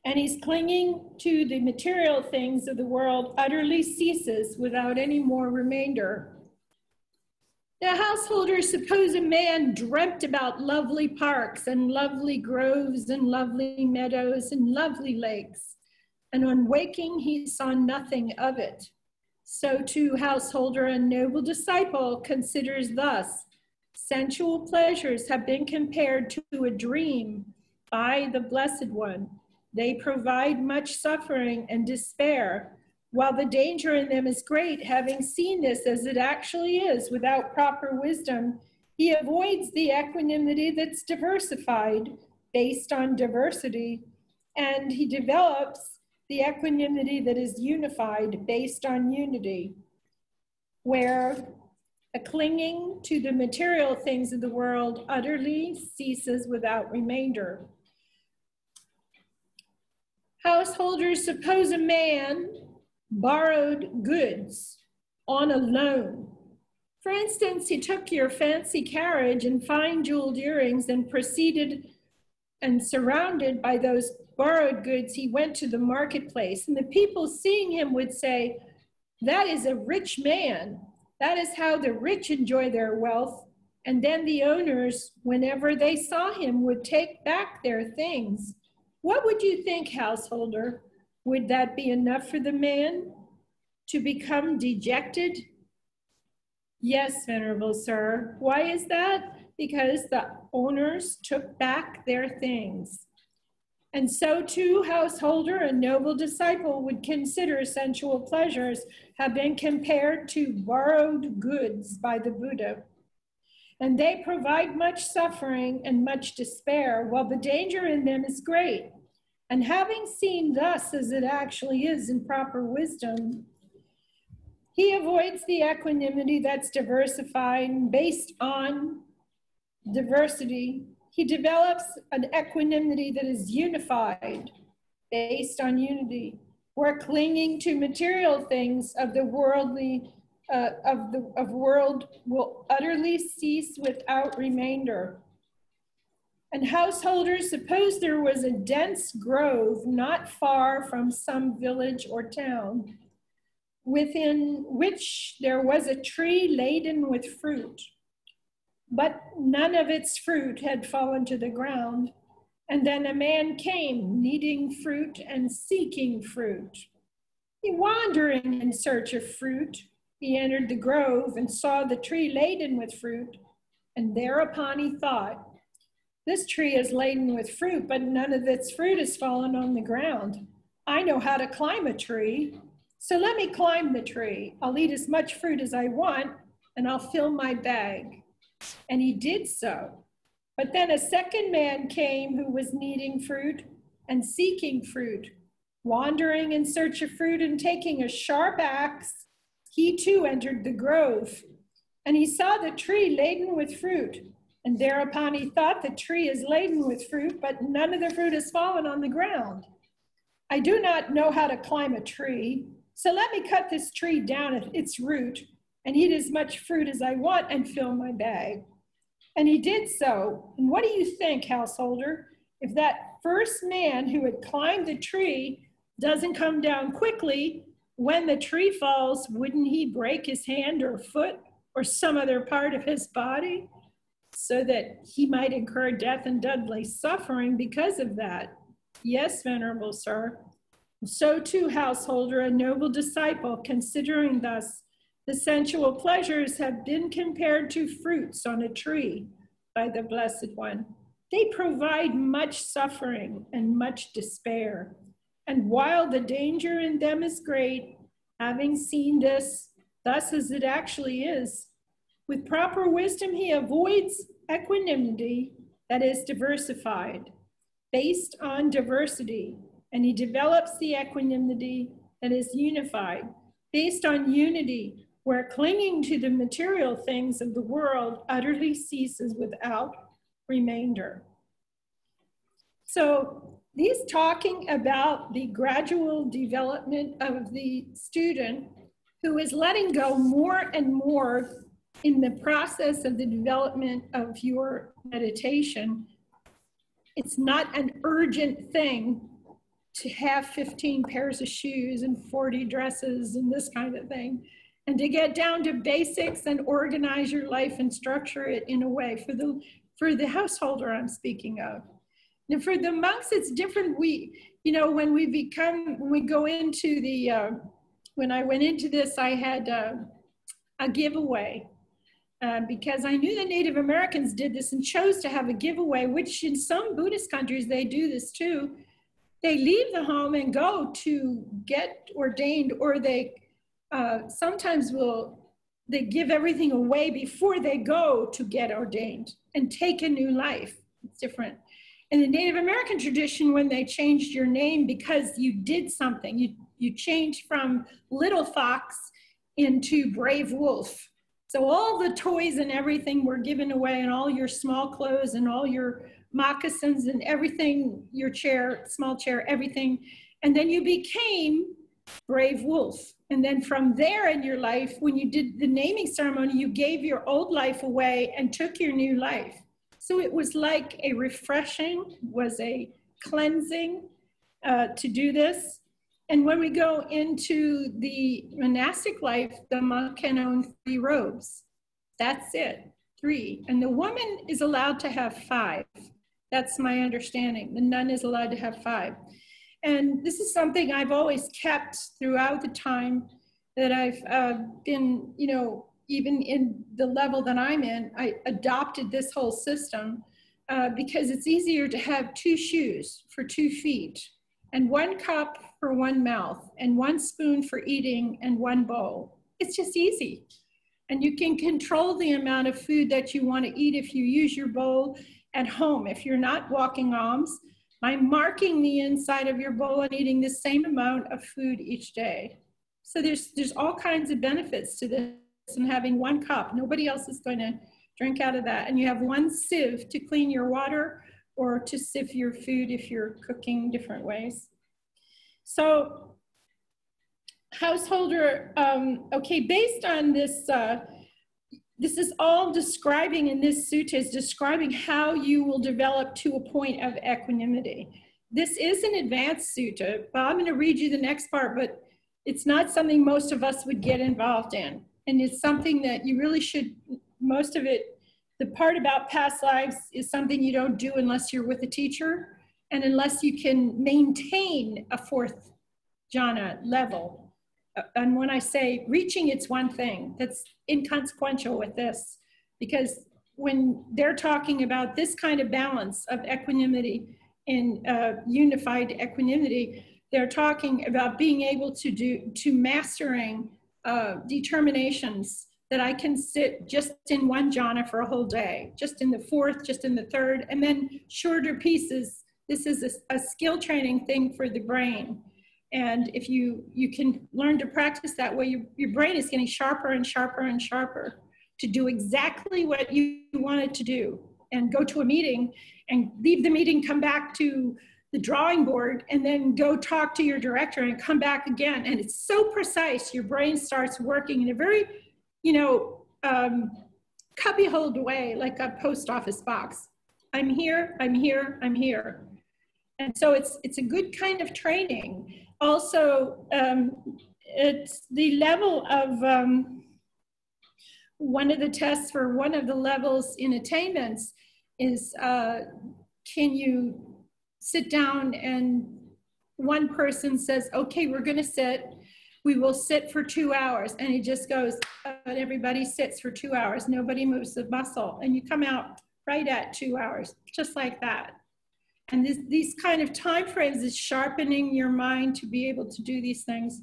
and he's clinging to the material things of the world utterly ceases without any more remainder. The householders suppose a man dreamt about lovely parks and lovely groves and lovely meadows and lovely lakes, and on waking he saw nothing of it. So too householder and noble disciple considers thus, sensual pleasures have been compared to a dream by the Blessed One they provide much suffering and despair, while the danger in them is great. Having seen this as it actually is without proper wisdom, he avoids the equanimity that's diversified based on diversity, and he develops the equanimity that is unified based on unity, where A clinging to the material things of the world utterly ceases without remainder. Householders, suppose a man borrowed goods on a loan. For instance, he took your fancy carriage and fine jeweled earrings and proceeded and surrounded by those borrowed goods, he went to the marketplace. And the people seeing him would say, That is a rich man. That is how the rich enjoy their wealth. And then the owners, whenever they saw him, would take back their things. What would you think, householder? Would that be enough for the man to become dejected? Yes, Venerable Sir. Why is that? Because the owners took back their things. And so too, householder and noble disciple would consider sensual pleasures have been compared to borrowed goods by the Buddha. And they provide much suffering and much despair, while the danger in them is great. And having seen thus as it actually is in proper wisdom, he avoids the equanimity that's diversified based on diversity he develops an equanimity that is unified based on unity. We're clinging to material things of the worldly, uh, of the of world will utterly cease without remainder. And householders, suppose there was a dense grove not far from some village or town, within which there was a tree laden with fruit but none of its fruit had fallen to the ground. And then a man came, needing fruit and seeking fruit. He wandering in search of fruit, he entered the grove and saw the tree laden with fruit. And thereupon he thought, This tree is laden with fruit, but none of its fruit has fallen on the ground. I know how to climb a tree, so let me climb the tree. I'll eat as much fruit as I want, and I'll fill my bag. And he did so. But then a second man came who was needing fruit and seeking fruit, wandering in search of fruit and taking a sharp axe. He too entered the grove, and he saw the tree laden with fruit. And thereupon he thought the tree is laden with fruit, but none of the fruit has fallen on the ground. I do not know how to climb a tree, so let me cut this tree down at its root and eat as much fruit as I want and fill my bag. And he did so. And what do you think, householder? If that first man who had climbed the tree doesn't come down quickly, when the tree falls, wouldn't he break his hand or foot or some other part of his body so that he might incur death and deadly suffering because of that? Yes, Venerable Sir. So too, householder, a noble disciple, considering thus the sensual pleasures have been compared to fruits on a tree by the Blessed One. They provide much suffering and much despair. And while the danger in them is great, having seen this, thus as it actually is, with proper wisdom, he avoids equanimity that is diversified, based on diversity, and he develops the equanimity that is unified, based on unity, where clinging to the material things of the world utterly ceases without remainder. So he's talking about the gradual development of the student who is letting go more and more in the process of the development of your meditation. It's not an urgent thing to have 15 pairs of shoes and 40 dresses and this kind of thing and to get down to basics and organize your life and structure it in a way for the for the householder I'm speaking of. And for the monks, it's different. We, you know, when we become, when we go into the, uh, when I went into this, I had uh, a giveaway uh, because I knew the Native Americans did this and chose to have a giveaway, which in some Buddhist countries, they do this too. They leave the home and go to get ordained or they uh, sometimes will they give everything away before they go to get ordained and take a new life. It's different. In the Native American tradition, when they changed your name because you did something, you, you changed from little fox into brave wolf. So all the toys and everything were given away, and all your small clothes and all your moccasins and everything, your chair, small chair, everything. And then you became Brave Wolf. And then from there in your life, when you did the naming ceremony, you gave your old life away and took your new life. So it was like a refreshing, was a cleansing uh, to do this. And when we go into the monastic life, the monk can own three robes. That's it, three. And the woman is allowed to have five. That's my understanding. The nun is allowed to have five. And this is something I've always kept throughout the time that I've uh, been, you know, even in the level that I'm in, I adopted this whole system uh, because it's easier to have two shoes for two feet and one cup for one mouth and one spoon for eating and one bowl. It's just easy. And you can control the amount of food that you want to eat if you use your bowl at home. If you're not walking alms, by marking the inside of your bowl and eating the same amount of food each day. So there's, there's all kinds of benefits to this and having one cup. Nobody else is going to drink out of that. And you have one sieve to clean your water or to sieve your food if you're cooking different ways. So householder, um, okay, based on this uh, this is all describing in this sutta is describing how you will develop to a point of equanimity. This is an advanced sutta, but I'm going to read you the next part, but it's not something most of us would get involved in. And it's something that you really should, most of it, the part about past lives is something you don't do unless you're with a teacher and unless you can maintain a fourth jhana level and when I say reaching, it's one thing that's inconsequential with this, because when they're talking about this kind of balance of equanimity in uh, unified equanimity, they're talking about being able to do to mastering uh, determinations that I can sit just in one jhana for a whole day, just in the fourth, just in the third, and then shorter pieces. This is a, a skill training thing for the brain and if you, you can learn to practice that way, your, your brain is getting sharper and sharper and sharper to do exactly what you wanted to do and go to a meeting and leave the meeting, come back to the drawing board and then go talk to your director and come back again. And it's so precise, your brain starts working in a very, you know, um, cubbyholed way, like a post office box. I'm here, I'm here, I'm here. And so it's, it's a good kind of training also, um, it's the level of um, one of the tests for one of the levels in attainments is uh, can you sit down and one person says, okay, we're going to sit. We will sit for two hours. And he just goes, and everybody sits for two hours. Nobody moves the muscle. And you come out right at two hours, just like that. And this, these kind of time frames is sharpening your mind to be able to do these things.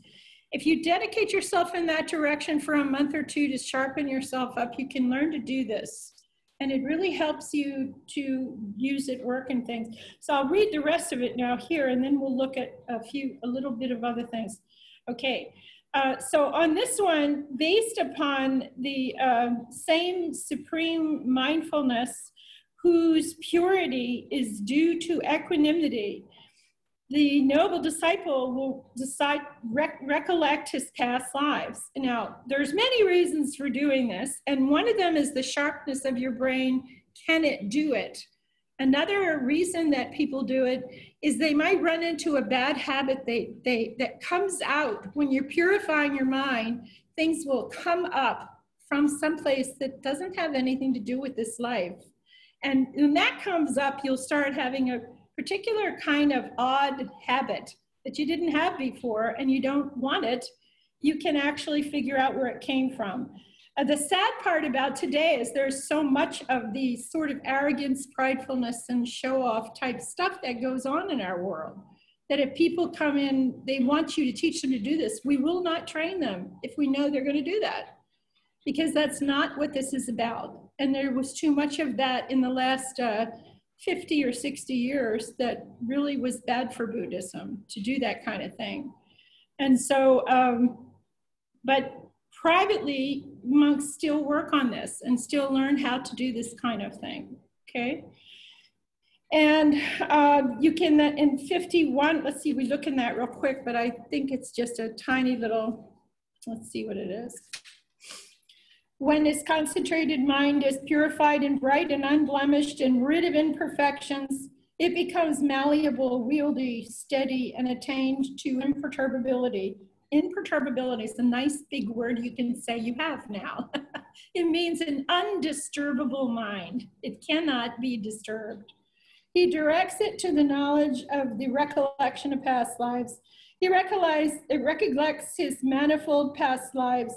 If you dedicate yourself in that direction for a month or two to sharpen yourself up, you can learn to do this. And it really helps you to use it work and things. So I'll read the rest of it now here, and then we'll look at a few, a little bit of other things. Okay, uh, so on this one, based upon the uh, same supreme mindfulness whose purity is due to equanimity. The noble disciple will decide, rec recollect his past lives. Now, there's many reasons for doing this, and one of them is the sharpness of your brain. Can it do it? Another reason that people do it is they might run into a bad habit they, they, that comes out when you're purifying your mind. Things will come up from someplace that doesn't have anything to do with this life. And when that comes up, you'll start having a particular kind of odd habit that you didn't have before and you don't want it. You can actually figure out where it came from. Uh, the sad part about today is there's so much of the sort of arrogance, pridefulness, and show off type stuff that goes on in our world. That if people come in, they want you to teach them to do this, we will not train them if we know they're going to do that. Because that's not what this is about and there was too much of that in the last uh, 50 or 60 years that really was bad for Buddhism to do that kind of thing. And so, um, but privately, monks still work on this and still learn how to do this kind of thing, okay? And uh, you can, in 51, let's see, we look in that real quick, but I think it's just a tiny little, let's see what it is. When this concentrated mind is purified and bright and unblemished and rid of imperfections, it becomes malleable, wieldy, steady, and attained to imperturbability. Imperturbability is a nice big word you can say you have now. it means an undisturbable mind. It cannot be disturbed. He directs it to the knowledge of the recollection of past lives. He recollects his manifold past lives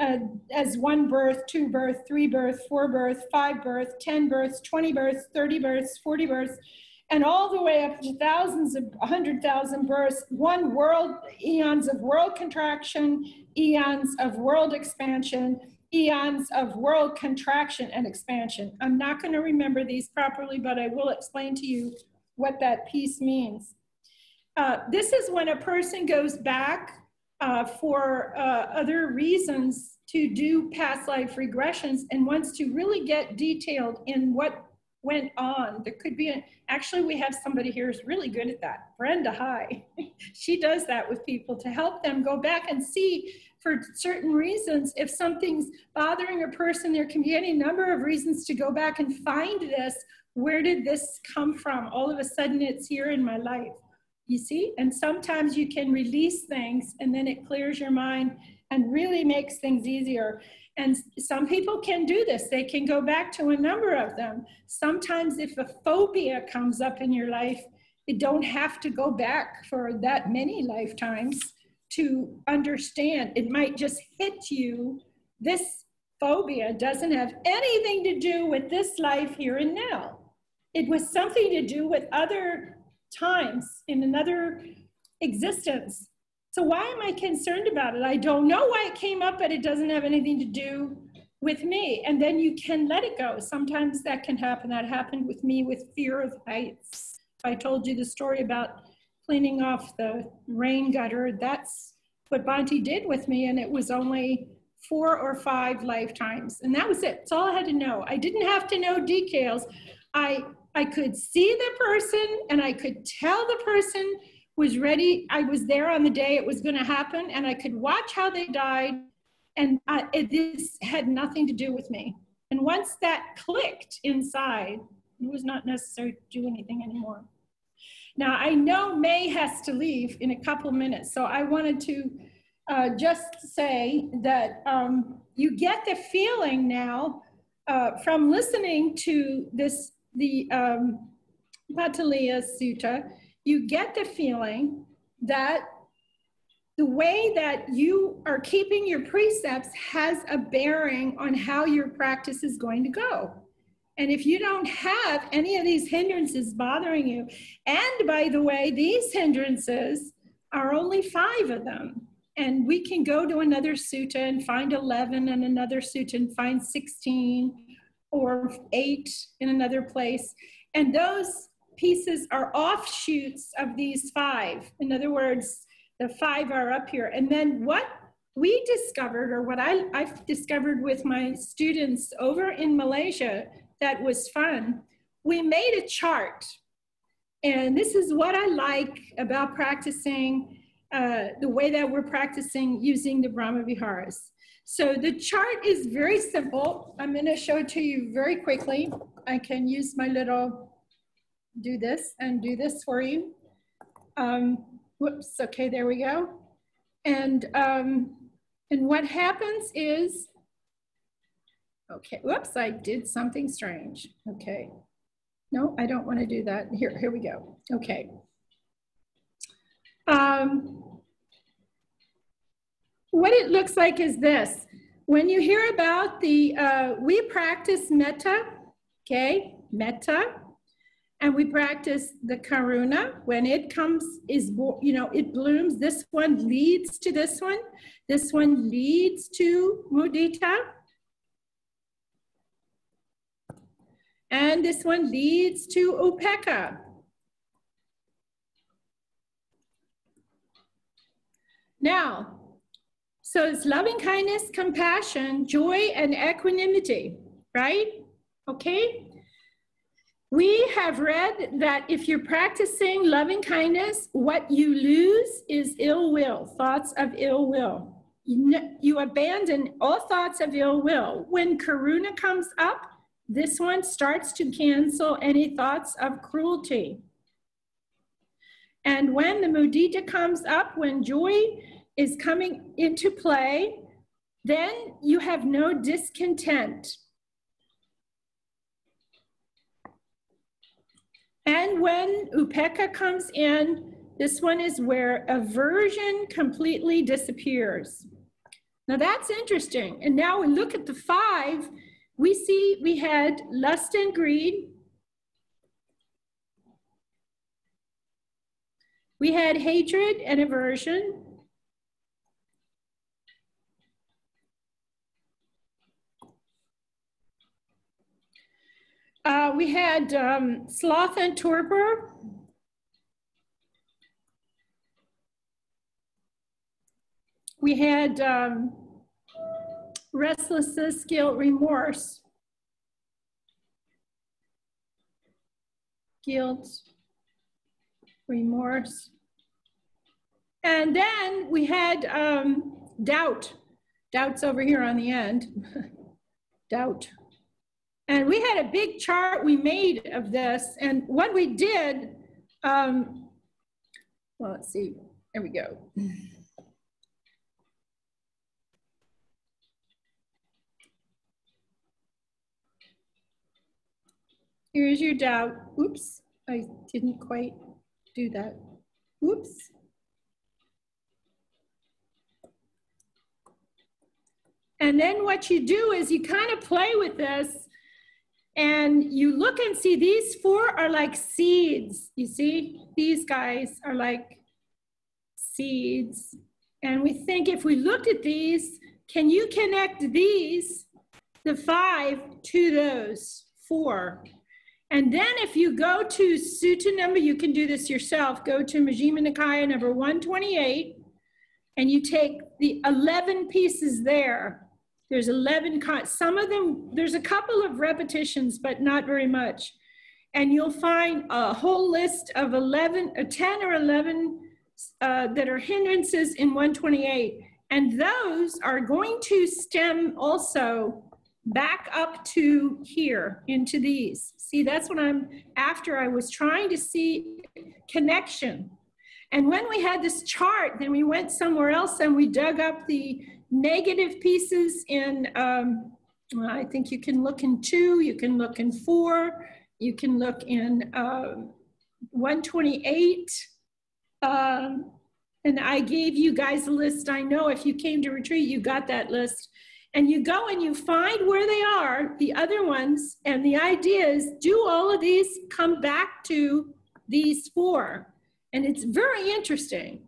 uh, as one birth, two birth, three birth, four birth, five birth, 10 births, 20 births, 30 births, 40 births, and all the way up to thousands of 100,000 births, one world, eons of world contraction, eons of world expansion, eons of world contraction and expansion. I'm not going to remember these properly, but I will explain to you what that piece means. Uh, this is when a person goes back uh, for uh, other reasons to do past life regressions and wants to really get detailed in what went on. There could be, actually we have somebody here who's really good at that. Brenda High. she does that with people to help them go back and see for certain reasons, if something's bothering a person, there can be any number of reasons to go back and find this. Where did this come from? All of a sudden it's here in my life. You see? And sometimes you can release things and then it clears your mind and really makes things easier. And some people can do this. They can go back to a number of them. Sometimes if a phobia comes up in your life, you don't have to go back for that many lifetimes to understand. It might just hit you. This phobia doesn't have anything to do with this life here and now. It was something to do with other times in another existence. So why am I concerned about it? I don't know why it came up, but it doesn't have anything to do with me. And then you can let it go. Sometimes that can happen. That happened with me with fear of heights. I told you the story about cleaning off the rain gutter, that's what Bhante did with me. And it was only four or five lifetimes. And that was it. That's all I had to know. I didn't have to know details. I I could see the person and I could tell the person was ready. I was there on the day it was going to happen and I could watch how they died. And it, this had nothing to do with me. And once that clicked inside, it was not necessary to do anything anymore. Now, I know May has to leave in a couple minutes, so I wanted to uh, just say that um, you get the feeling now uh, from listening to this the um, Potaliya Sutta, you get the feeling that the way that you are keeping your precepts has a bearing on how your practice is going to go. And if you don't have any of these hindrances bothering you, and by the way, these hindrances are only five of them. And we can go to another sutta and find 11 and another sutta and find 16 or eight in another place. And those pieces are offshoots of these five. In other words, the five are up here. And then what we discovered, or what I, I've discovered with my students over in Malaysia that was fun, we made a chart. And this is what I like about practicing uh, the way that we're practicing using the Brahma Viharas. So the chart is very simple. I'm gonna show it to you very quickly. I can use my little, do this and do this for you. Um, whoops, okay, there we go. And, um, and what happens is, okay, whoops, I did something strange. Okay, no, I don't wanna do that. Here, here we go, okay. Um, what it looks like is this. When you hear about the, uh, we practice metta, okay, metta, and we practice the karuna. When it comes, is you know, it blooms. This one leads to this one. This one leads to mudita. And this one leads to upekkha. Now, So it's loving kindness, compassion, joy, and equanimity, right? Okay? We have read that if you're practicing loving kindness, what you lose is ill will, thoughts of ill will. You, you abandon all thoughts of ill will. When karuna comes up, this one starts to cancel any thoughts of cruelty. And when the mudita comes up, when joy is coming into play, then you have no discontent. And when upekkha comes in, this one is where aversion completely disappears. Now that's interesting. And now we look at the five, we see we had lust and greed. We had hatred and aversion. Uh, we had um, sloth and torpor. We had um, restlessness, guilt, remorse. Guilt, remorse. And then we had um, doubt. Doubt's over here on the end. doubt. And we had a big chart we made of this. And what we did, um, well, let's see, there we go. Here's your doubt. Oops, I didn't quite do that. Oops. And then what you do is you kind of play with this and you look and see these four are like seeds. You see, these guys are like seeds. And we think if we looked at these, can you connect these, the five, to those four? And then if you go to sutta number, you can do this yourself, go to Majjhima Nikaya number 128, and you take the 11 pieces there there's 11, some of them, there's a couple of repetitions, but not very much. And you'll find a whole list of 11, uh, 10 or 11 uh, that are hindrances in 128. And those are going to stem also back up to here into these. See, that's what I'm after. I was trying to see connection. And when we had this chart, then we went somewhere else and we dug up the negative pieces in, um, I think you can look in two, you can look in four, you can look in uh, 128. Um, and I gave you guys a list. I know if you came to retreat, you got that list. And you go and you find where they are, the other ones. And the idea is do all of these come back to these four? And it's very interesting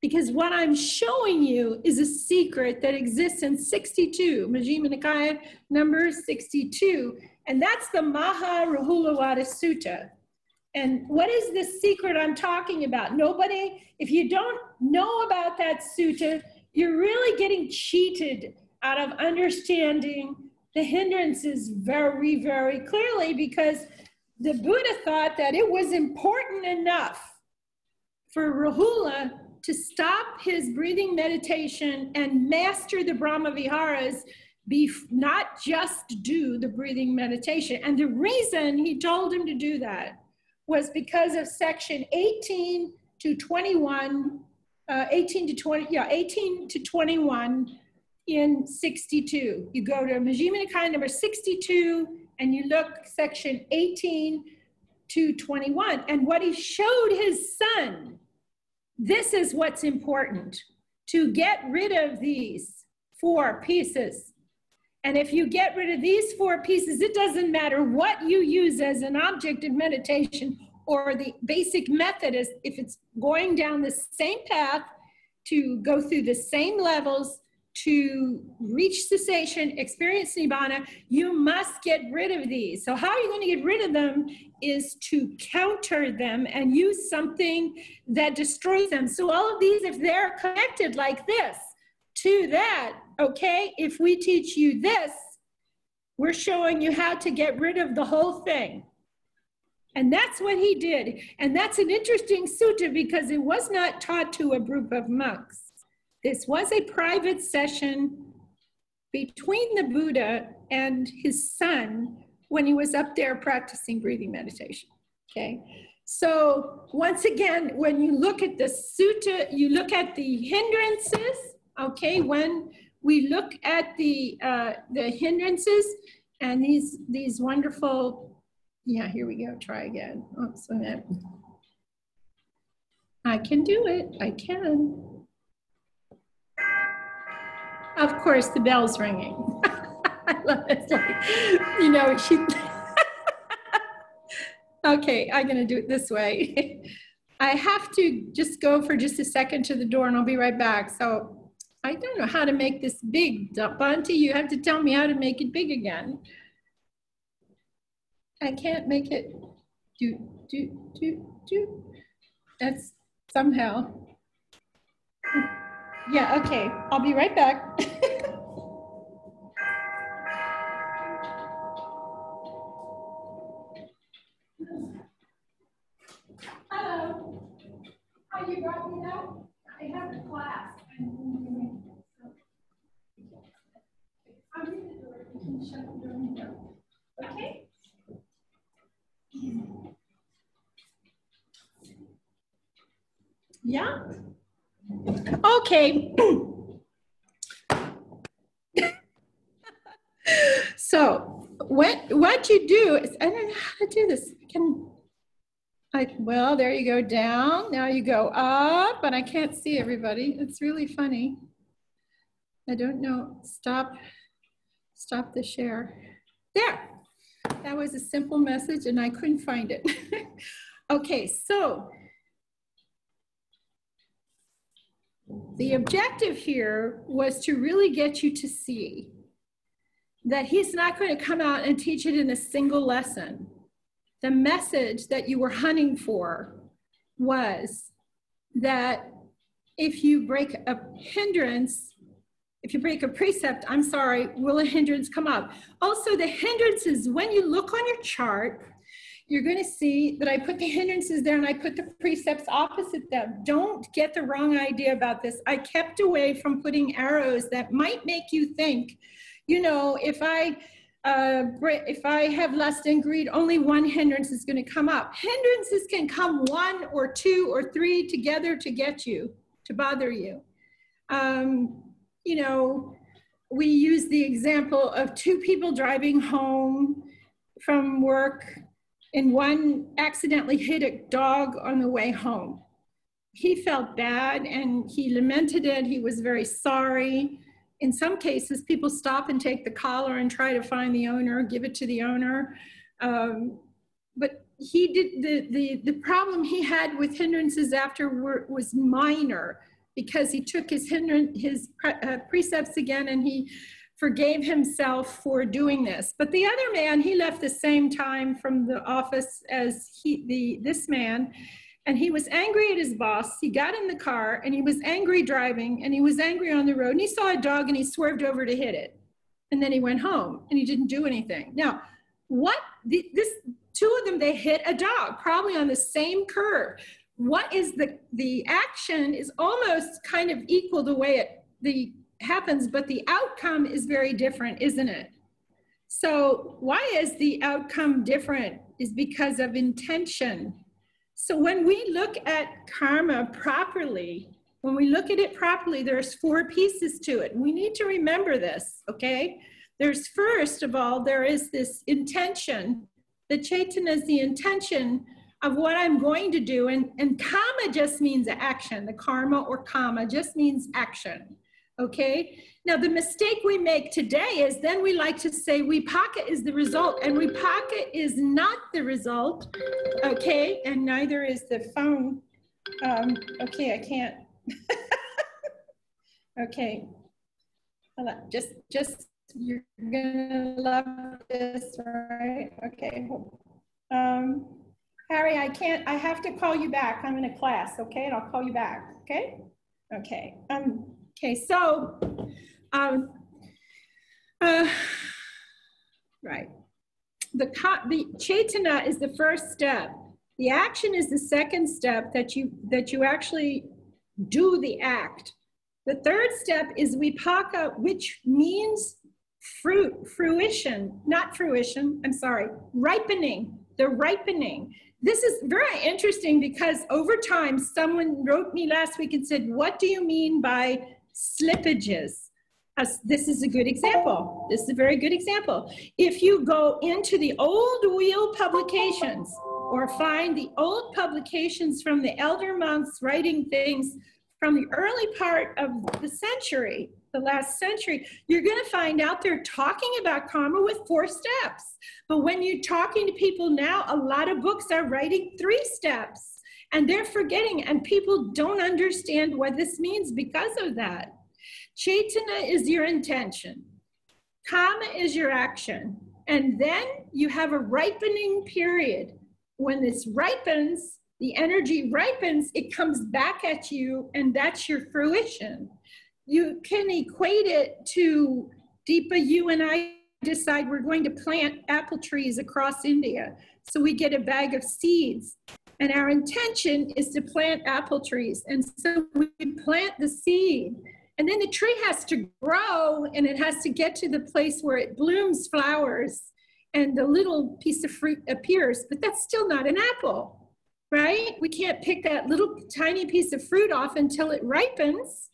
because what I'm showing you is a secret that exists in 62, Majjhima Nikaya number 62, and that's the Maha Rahulovada Sutta. And what is the secret I'm talking about? Nobody, if you don't know about that sutta, you're really getting cheated out of understanding the hindrances very, very clearly because the Buddha thought that it was important enough for Rahula to stop his breathing meditation and master the Brahma Viharas, be not just do the breathing meditation. And the reason he told him to do that was because of section 18 to 21, uh, 18 to 20, yeah, 18 to 21 in 62. You go to Majjhima Nikaya number 62 and you look section 18 to 21. And what he showed his son this is what's important to get rid of these four pieces. And if you get rid of these four pieces, it doesn't matter what you use as an object of meditation or the basic method is if it's going down the same path to go through the same levels to reach cessation, experience nibbana, you must get rid of these. So, how are you going to get rid of them is to counter them and use something that destroys them. So, all of these, if they're connected like this to that, okay? If we teach you this, we're showing you how to get rid of the whole thing. And that's what he did. And that's an interesting sutta because it was not taught to a group of monks. This was a private session between the Buddha and his son when he was up there practicing breathing meditation. Okay. So once again, when you look at the sutta, you look at the hindrances. Okay, when we look at the uh, the hindrances and these these wonderful, yeah, here we go. Try again. I can do it. I can. Of course, the bell's ringing. I love it. Like, you know, she. okay, I'm going to do it this way. I have to just go for just a second to the door and I'll be right back. So I don't know how to make this big. Bunty, you have to tell me how to make it big again. I can't make it do, do, do, do. That's somehow. Yeah, okay. I'll be right back. Hello. Are you dropping out? I have a class. I'm in the door. You can shut the door. Okay? Yeah? Okay. so what what you do is I don't know how to do this. I can I well there you go down. Now you go up, but I can't see everybody. It's really funny. I don't know. Stop stop the share. There. That was a simple message and I couldn't find it. okay, so The objective here was to really get you to see that he's not going to come out and teach it in a single lesson. The message that you were hunting for was that if you break a hindrance, if you break a precept, I'm sorry, will a hindrance come up? Also, the hindrance is when you look on your chart, you're going to see that I put the hindrances there and I put the precepts opposite them. Don't get the wrong idea about this. I kept away from putting arrows that might make you think, you know, if I uh, if I have lust and greed, only one hindrance is going to come up. Hindrances can come one or two or three together to get you, to bother you. Um, you know, we use the example of two people driving home from work and one accidentally hit a dog on the way home. He felt bad and he lamented it. He was very sorry. In some cases, people stop and take the collar and try to find the owner, give it to the owner. Um, but he did the, the, the problem he had with hindrances after was minor because he took his hindrance, his pre, uh, precepts again and he forgave himself for doing this. But the other man, he left the same time from the office as he, the, this man, and he was angry at his boss. He got in the car and he was angry driving and he was angry on the road and he saw a dog and he swerved over to hit it. And then he went home and he didn't do anything. Now, what the, this two of them they hit a dog probably on the same curve. What is the the action is almost kind of equal to the way it the happens, but the outcome is very different, isn't it? So why is the outcome different? Is because of intention. So when we look at karma properly, when we look at it properly, there's four pieces to it. We need to remember this, okay? There's first of all, there is this intention. The chaitanya is the intention of what I'm going to do. And, and karma just means action. The karma or kamma just means action okay? Now the mistake we make today is then we like to say vipaka is the result and vipaka is not the result, okay? And neither is the phone. Um, okay, I can't. okay, just, just, you're gonna love this, right? Okay. Um, Harry, I can't, I have to call you back. I'm in a class, okay? And I'll call you back, okay? Okay. Um, Okay, so, um, uh, right. The, the Chaitana is the first step. The action is the second step that you, that you actually do the act. The third step is vipaka, which means fruit, fruition, not fruition, I'm sorry, ripening, the ripening. This is very interesting because over time, someone wrote me last week and said, What do you mean by slippages? this is a good example. This is a very good example. If you go into the old wheel publications or find the old publications from the elder monks writing things from the early part of the century, the last century, you're going to find out they're talking about karma with four steps. But when you're talking to people now, a lot of books are writing three steps and they're forgetting, and people don't understand what this means because of that. Chaitana is your intention, Kamma is your action, and then you have a ripening period. When this ripens, the energy ripens, it comes back at you, and that's your fruition you can equate it to Deepa, you and I decide we're going to plant apple trees across India. So we get a bag of seeds. And our intention is to plant apple trees. And so we plant the seed. And then the tree has to grow and it has to get to the place where it blooms flowers and the little piece of fruit appears. But that's still not an apple, right? We can't pick that little tiny piece of fruit off until it ripens.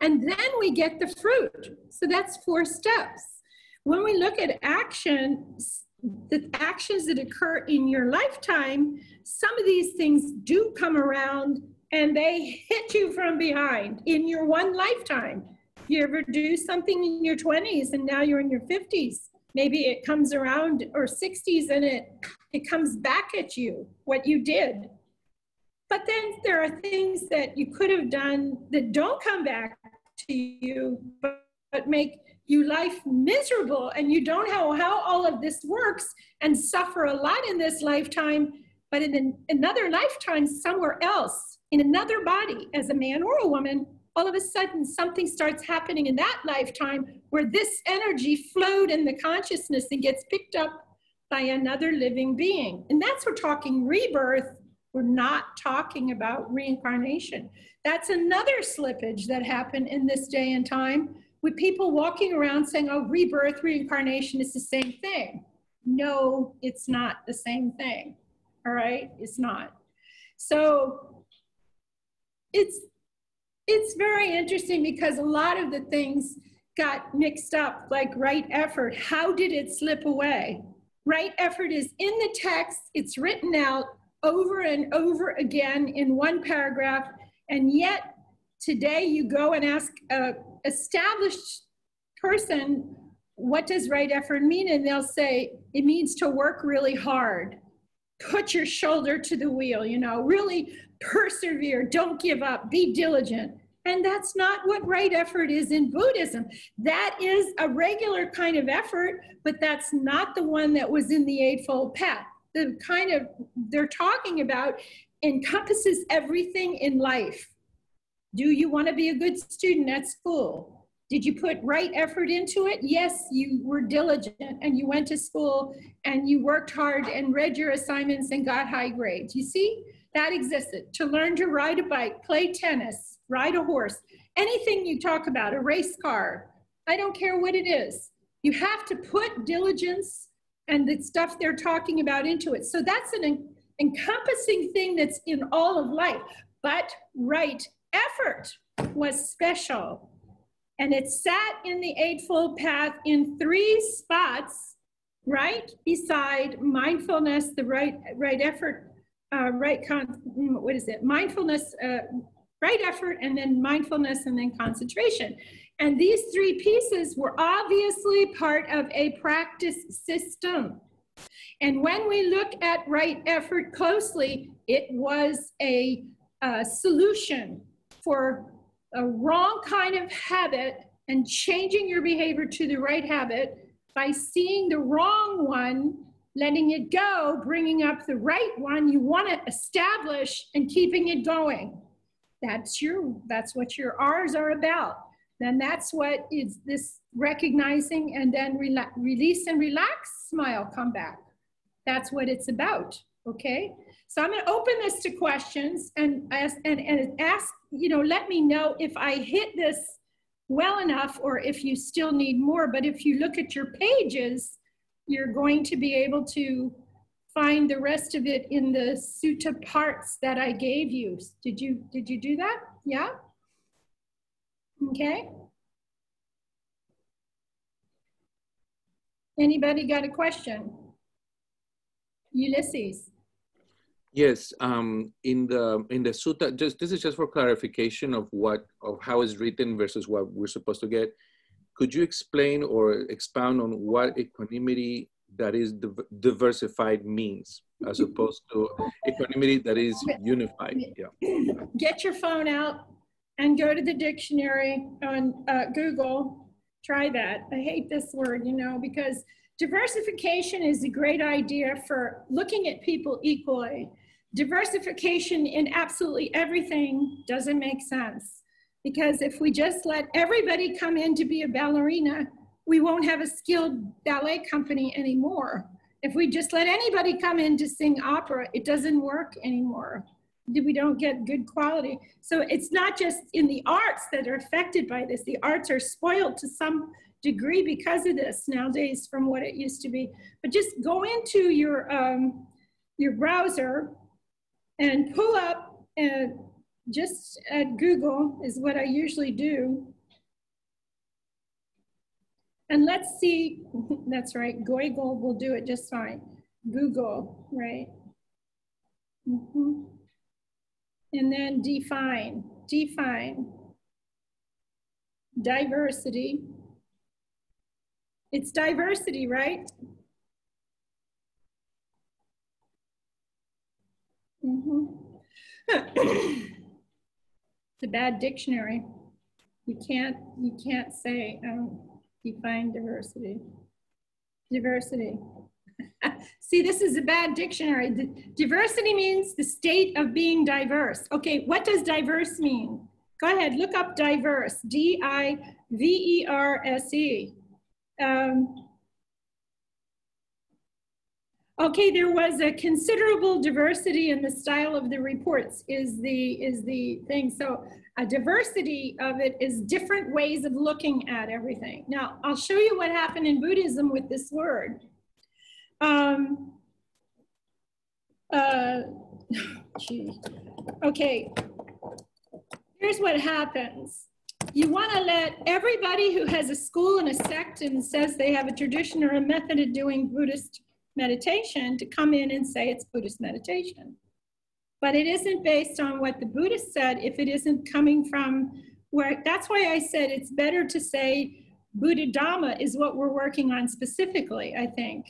And then we get the fruit. So that's four steps. When we look at actions, the actions that occur in your lifetime, some of these things do come around and they hit you from behind in your one lifetime. You ever do something in your 20s and now you're in your 50s? Maybe it comes around or 60s and it it comes back at you what you did. But then there are things that you could have done that don't come back to you, but, but make you life miserable and you don't know how all of this works and suffer a lot in this lifetime, but in an, another lifetime somewhere else, in another body, as a man or a woman, all of a sudden something starts happening in that lifetime where this energy flowed in the consciousness and gets picked up by another living being. And that's we're talking rebirth we're not talking about reincarnation. That's another slippage that happened in this day and time with people walking around saying, oh, rebirth, reincarnation is the same thing. No, it's not the same thing. All right, it's not. So it's it's very interesting because a lot of the things got mixed up, like right effort. How did it slip away? Right effort is in the text, it's written out, over and over again in one paragraph. And yet today you go and ask a established person, what does right effort mean? And they'll say, it means to work really hard. Put your shoulder to the wheel, you know, really persevere, don't give up, be diligent. And that's not what right effort is in Buddhism. That is a regular kind of effort, but that's not the one that was in the Eightfold Path the kind of they're talking about encompasses everything in life. Do you want to be a good student at school? Did you put right effort into it? Yes, you were diligent and you went to school and you worked hard and read your assignments and got high grades. You see, that existed. To learn to ride a bike, play tennis, ride a horse, anything you talk about, a race car, I don't care what it is. You have to put diligence and the stuff they're talking about into it. So that's an en encompassing thing that's in all of life. But right effort was special. And it sat in the Eightfold Path in three spots, right beside mindfulness, the right, right effort, uh, right, con what is it? Mindfulness, uh, right effort, and then mindfulness, and then concentration. And these three pieces were obviously part of a practice system. And when we look at right effort closely, it was a, a solution for a wrong kind of habit and changing your behavior to the right habit by seeing the wrong one, letting it go, bringing up the right one you want to establish and keeping it going. That's your, that's what your R's are about then that's what is this recognizing and then rela- release and relax, smile, come back. That's what it's about, okay? So I'm gonna open this to questions and ask, and, and ask, you know, let me know if I hit this well enough or if you still need more. But if you look at your pages, you're going to be able to find the rest of it in the sutta parts that I gave you. Did you, did you do that? Yeah? Okay. Anybody got a question? Ulysses. Yes, um, in the in the sutta, just this is just for clarification of what of how it's written versus what we're supposed to get. Could you explain or expound on what equanimity that is diversified means, as opposed to equanimity that is unified? Yeah. Get your phone out and go to the dictionary on uh, Google. Try that. I hate this word, you know, because diversification is a great idea for looking at people equally. Diversification in absolutely everything doesn't make sense because if we just let everybody come in to be a ballerina, we won't have a skilled ballet company anymore. If we just let anybody come in to sing opera, it doesn't work anymore we don't get good quality. So it's not just in the arts that are affected by this. The arts are spoiled to some degree because of this nowadays from what it used to be. But just go into your, um, your browser and pull up and just at Google is what I usually do. And let's see, that's right, Google will do it just fine. Google, right? Mm -hmm and then define, define, diversity. It's diversity, right? Mm -hmm. it's a bad dictionary. You can't, you can't say um, define diversity. Diversity. See, this is a bad dictionary. The diversity means the state of being diverse. Okay, what does diverse mean? Go ahead, look up diverse, D-I-V-E-R-S-E. Um, okay, there was a considerable diversity in the style of the reports is the, is the thing. So a diversity of it is different ways of looking at everything. Now, I'll show you what happened in Buddhism with this word. Um, uh, gee. Okay, here's what happens. You want to let everybody who has a school and a sect and says they have a tradition or a method of doing Buddhist meditation to come in and say it's Buddhist meditation. But it isn't based on what the Buddhist said if it isn't coming from where, that's why I said it's better to say Buddha Dhamma is what we're working on specifically, I think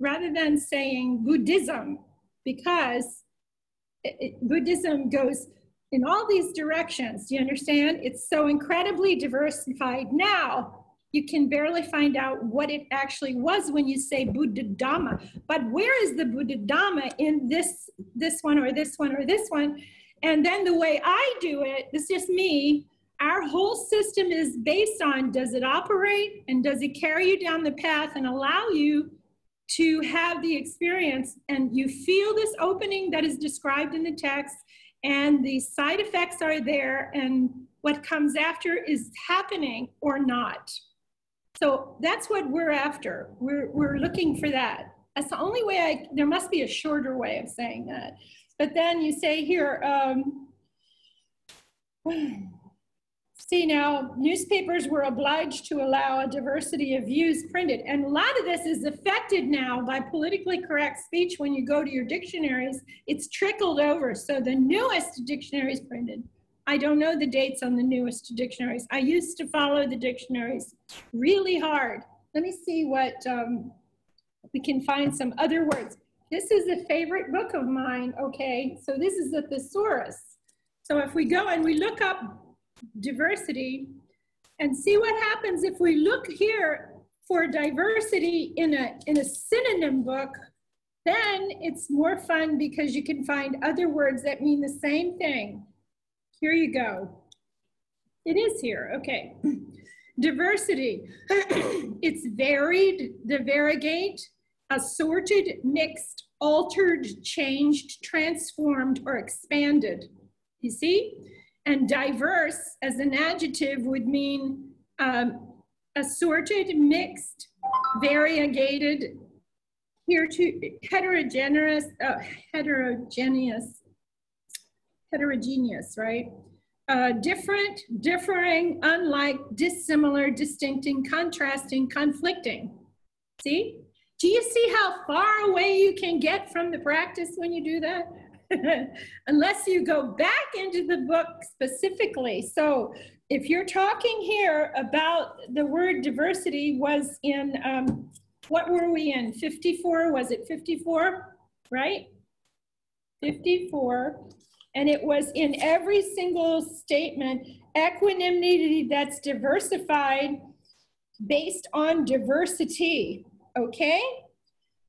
rather than saying Buddhism, because it, it, Buddhism goes in all these directions. Do you understand? It's so incredibly diversified now. You can barely find out what it actually was when you say Buddha Dhamma. But where is the Buddha Dhamma in this, this one or this one or this one? And then the way I do it, it's just me, our whole system is based on does it operate and does it carry you down the path and allow you to have the experience and you feel this opening that is described in the text and the side effects are there and what comes after is happening or not. So that's what we're after. We're, we're looking for that. That's the only way I, there must be a shorter way of saying that. But then you say here, um, See now, newspapers were obliged to allow a diversity of views printed. And a lot of this is affected now by politically correct speech when you go to your dictionaries. It's trickled over. So the newest dictionaries printed. I don't know the dates on the newest dictionaries. I used to follow the dictionaries really hard. Let me see what um, we can find some other words. This is a favorite book of mine, okay? So this is the thesaurus. So if we go and we look up diversity and see what happens if we look here for diversity in a, in a synonym book, then it's more fun because you can find other words that mean the same thing. Here you go. It is here, okay. Diversity, it's varied, the variegate, assorted, mixed, altered, changed, transformed, or expanded. You see? And diverse as an adjective would mean um, assorted, mixed, variegated, here to heterogeneous, uh, heterogeneous, heterogeneous, right? Uh, different, differing, unlike, dissimilar, distincting, contrasting, conflicting. See? Do you see how far away you can get from the practice when you do that? Unless you go back into the book specifically. So if you're talking here about the word diversity was in, um, what were we in? 54, was it 54, right? 54, and it was in every single statement, equanimity that's diversified based on diversity, okay?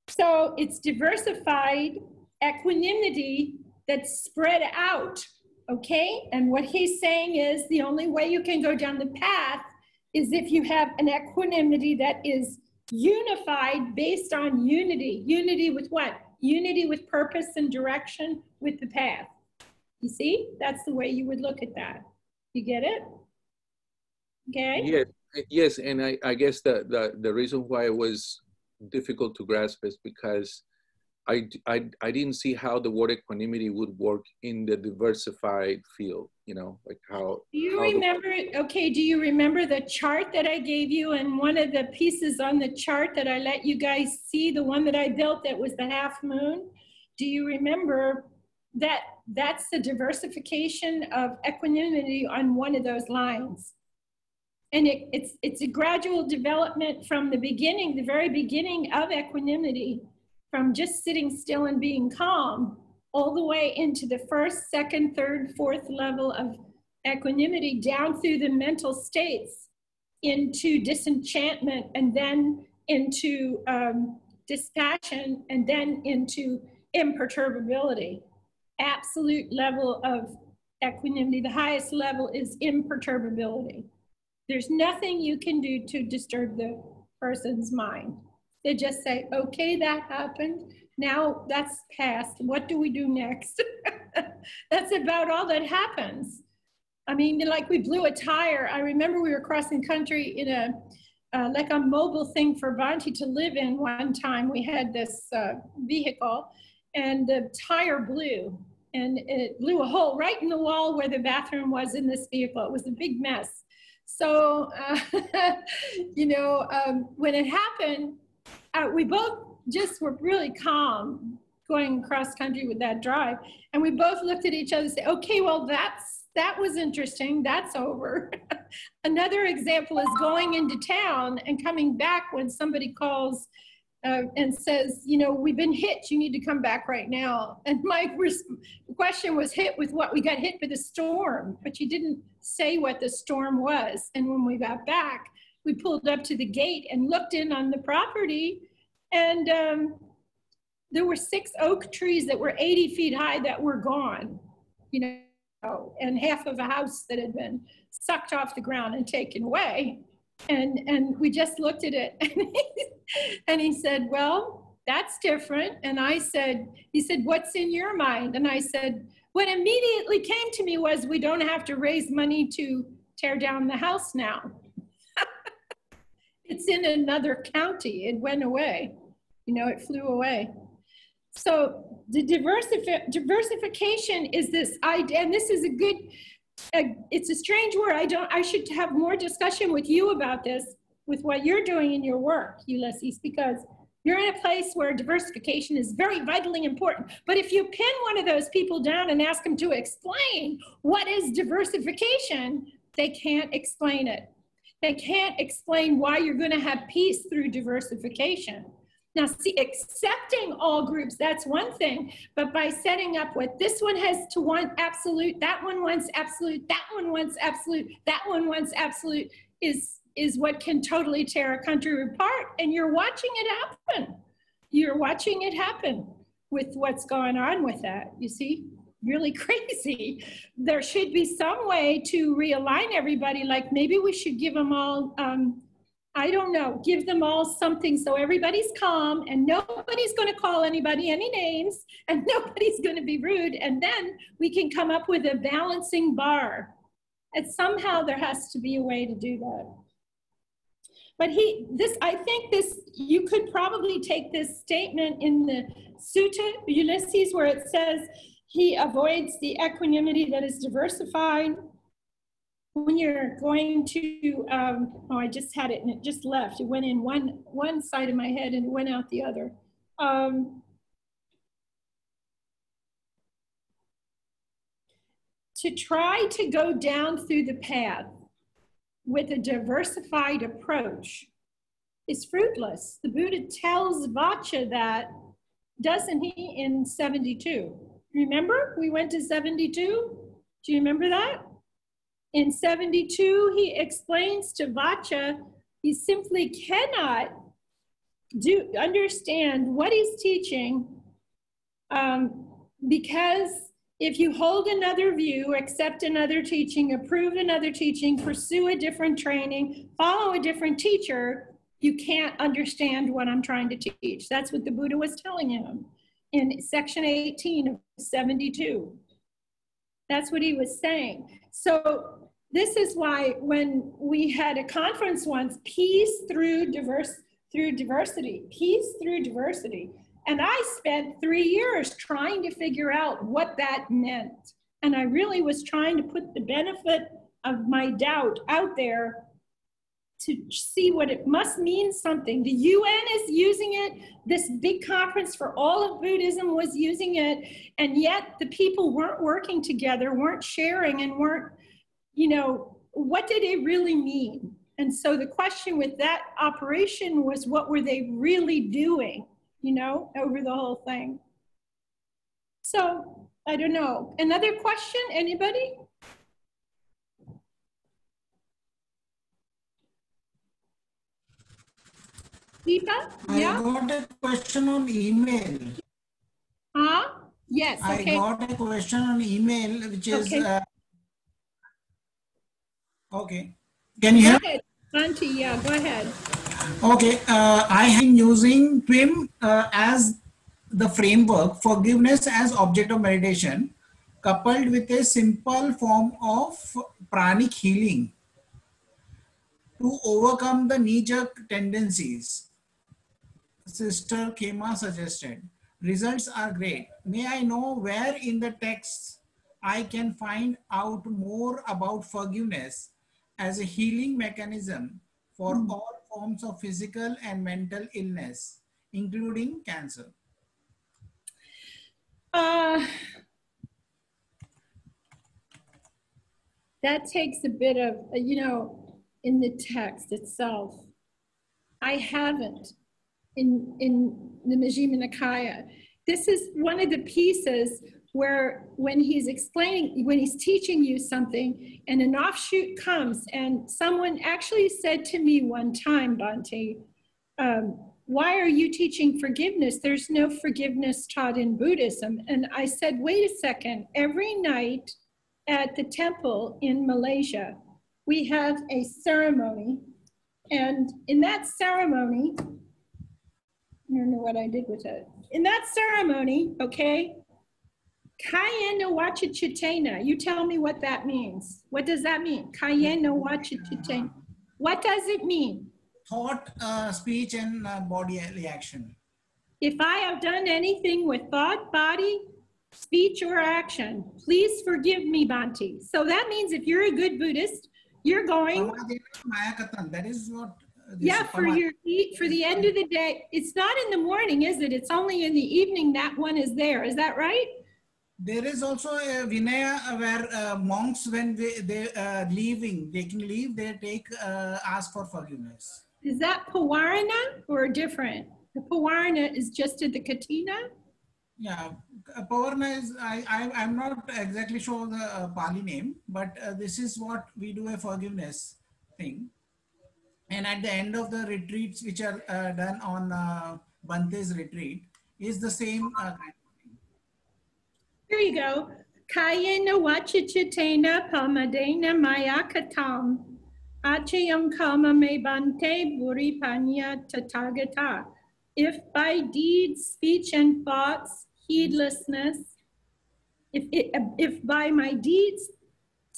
So it's diversified equanimity that's spread out okay? And what he's saying is the only way you can go down the path is if you have an equanimity that is unified based on unity. Unity with what? Unity with purpose and direction with the path. You see? That's the way you would look at that. You get it? Okay? Yes, yes. And I, I guess the, the, the reason why it was difficult to grasp is because I, I, I didn't see how the word equanimity would work in the diversified field, you know, like how. Do you how remember, the, okay, do you remember the chart that I gave you and one of the pieces on the chart that I let you guys see, the one that I built that was the half moon? Do you remember that that's the diversification of equanimity on one of those lines? And it, it's, it's a gradual development from the beginning, the very beginning of equanimity from just sitting still and being calm all the way into the first, second, third, fourth level of equanimity down through the mental states into disenchantment and then into um, dispassion and then into imperturbability. Absolute level of equanimity, the highest level is imperturbability. There's nothing you can do to disturb the person's mind. They just say, okay, that happened. Now that's past. What do we do next? that's about all that happens. I mean, like we blew a tire. I remember we were crossing country in a, uh, like a mobile thing for Bhante to live in one time. We had this uh, vehicle and the tire blew and it blew a hole right in the wall where the bathroom was in this vehicle. It was a big mess. So, uh, you know, um, when it happened, uh, we both just were really calm going cross country with that drive. And we both looked at each other and said, okay, well, that's that was interesting. That's over. Another example is going into town and coming back when somebody calls uh, and says, you know, we've been hit. You need to come back right now. And my question was hit with what we got hit with a storm, but you didn't say what the storm was. And when we got back, we pulled up to the gate and looked in on the property and um, there were six oak trees that were 80 feet high that were gone, you know, and half of a house that had been sucked off the ground and taken away. And, and we just looked at it and he, and he said, well, that's different. And I said, he said, what's in your mind? And I said, what immediately came to me was we don't have to raise money to tear down the house now. It's in another county. It went away. You know, it flew away. So the diversifi diversification is this idea, and this is a good, it's a strange word. I don't, I should have more discussion with you about this, with what you're doing in your work, Ulysses, because you're in a place where diversification is very vitally important. But if you pin one of those people down and ask them to explain what is diversification, they can't explain it. They can't explain why you're going to have peace through diversification. Now, see, accepting all groups, that's one thing. But by setting up what this one has to want absolute, that one wants absolute, that one wants absolute, that one wants absolute, is, is what can totally tear a country apart. And you're watching it happen. You're watching it happen with what's going on with that, you see? Really crazy. There should be some way to realign everybody. Like maybe we should give them all, um, I don't know, give them all something so everybody's calm and nobody's going to call anybody any names and nobody's going to be rude. And then we can come up with a balancing bar. And somehow there has to be a way to do that. But he, this, I think this, you could probably take this statement in the Sutta Ulysses where it says, he avoids the equanimity that is diversified. When you're going to, um, oh, I just had it and it just left. It went in one, one side of my head and went out the other. Um, to try to go down through the path with a diversified approach is fruitless. The Buddha tells Vaccha that, doesn't he, in 72? Remember, we went to 72? Do you remember that? In 72, he explains to Vaccha he simply cannot do understand what he's teaching um, because if you hold another view, accept another teaching, approve another teaching, pursue a different training, follow a different teacher, you can't understand what I'm trying to teach. That's what the Buddha was telling him in section 18 of 72. That's what he was saying. So this is why when we had a conference once, peace through diverse through diversity, peace through diversity. And I spent three years trying to figure out what that meant. And I really was trying to put the benefit of my doubt out there to see what it must mean something. The UN is using it. This big conference for all of Buddhism was using it. And yet the people weren't working together, weren't sharing, and weren't, you know, what did it really mean? And so the question with that operation was what were they really doing, you know, over the whole thing? So I don't know. Another question, anybody? Yeah? I got a question on email. Huh? Yes, okay. I got a question on email, which is, Okay. uh, okay. Can you Go hear? ahead, Auntie, yeah, go ahead. Okay, uh, I am using TWIM uh, as the framework, forgiveness as object of meditation, coupled with a simple form of pranic healing to overcome the knee-jerk tendencies. Sister Khema suggested. Results are great. May I know where in the text I can find out more about forgiveness as a healing mechanism for all forms of physical and mental illness, including cancer? Uh, that takes a bit of, uh, you know, in the text itself. I haven't in, in the Majjhima Nikaya. This is one of the pieces where when he's explaining, when he's teaching you something and an offshoot comes and someone actually said to me one time, Bhante, um, why are you teaching forgiveness? There's no forgiveness taught in Buddhism. And I said, wait a second, every night at the temple in Malaysia, we have a ceremony. And in that ceremony, I don't know what I did with it. In that ceremony, okay, Kayena Wachachitena, you tell me what that means. What does that mean? Kayena Wachachitena. What does it mean? Thought, uh, speech, and uh, body reaction. If I have done anything with thought, body, speech, or action, please forgive me, Bhante. So that means if you're a good Buddhist, you're going, That is what. Yeah, for your, for the end of the day. It's not in the morning, is it? It's only in the evening that one is there. Is that right? There is also a Vinaya where uh, monks, when they, they uh, leaving, taking leave, they take, uh, ask for forgiveness. Is that Pavarana or different? The Pavarana is just at the Kathina? Yeah, uh, is, I, I, I'm not exactly sure the uh, Pali name, but uh, this is what we do a forgiveness thing. And at the end of the retreats, which are uh, done on uh, Bhante's retreat, is the same uh, kind of thing. Here you go. Kayena wachichitena pamadena mayakatam. Achayam kama me bhante buripanya tathagata. If by deeds, speech, and thoughts, heedlessness, if, it, if by my deeds,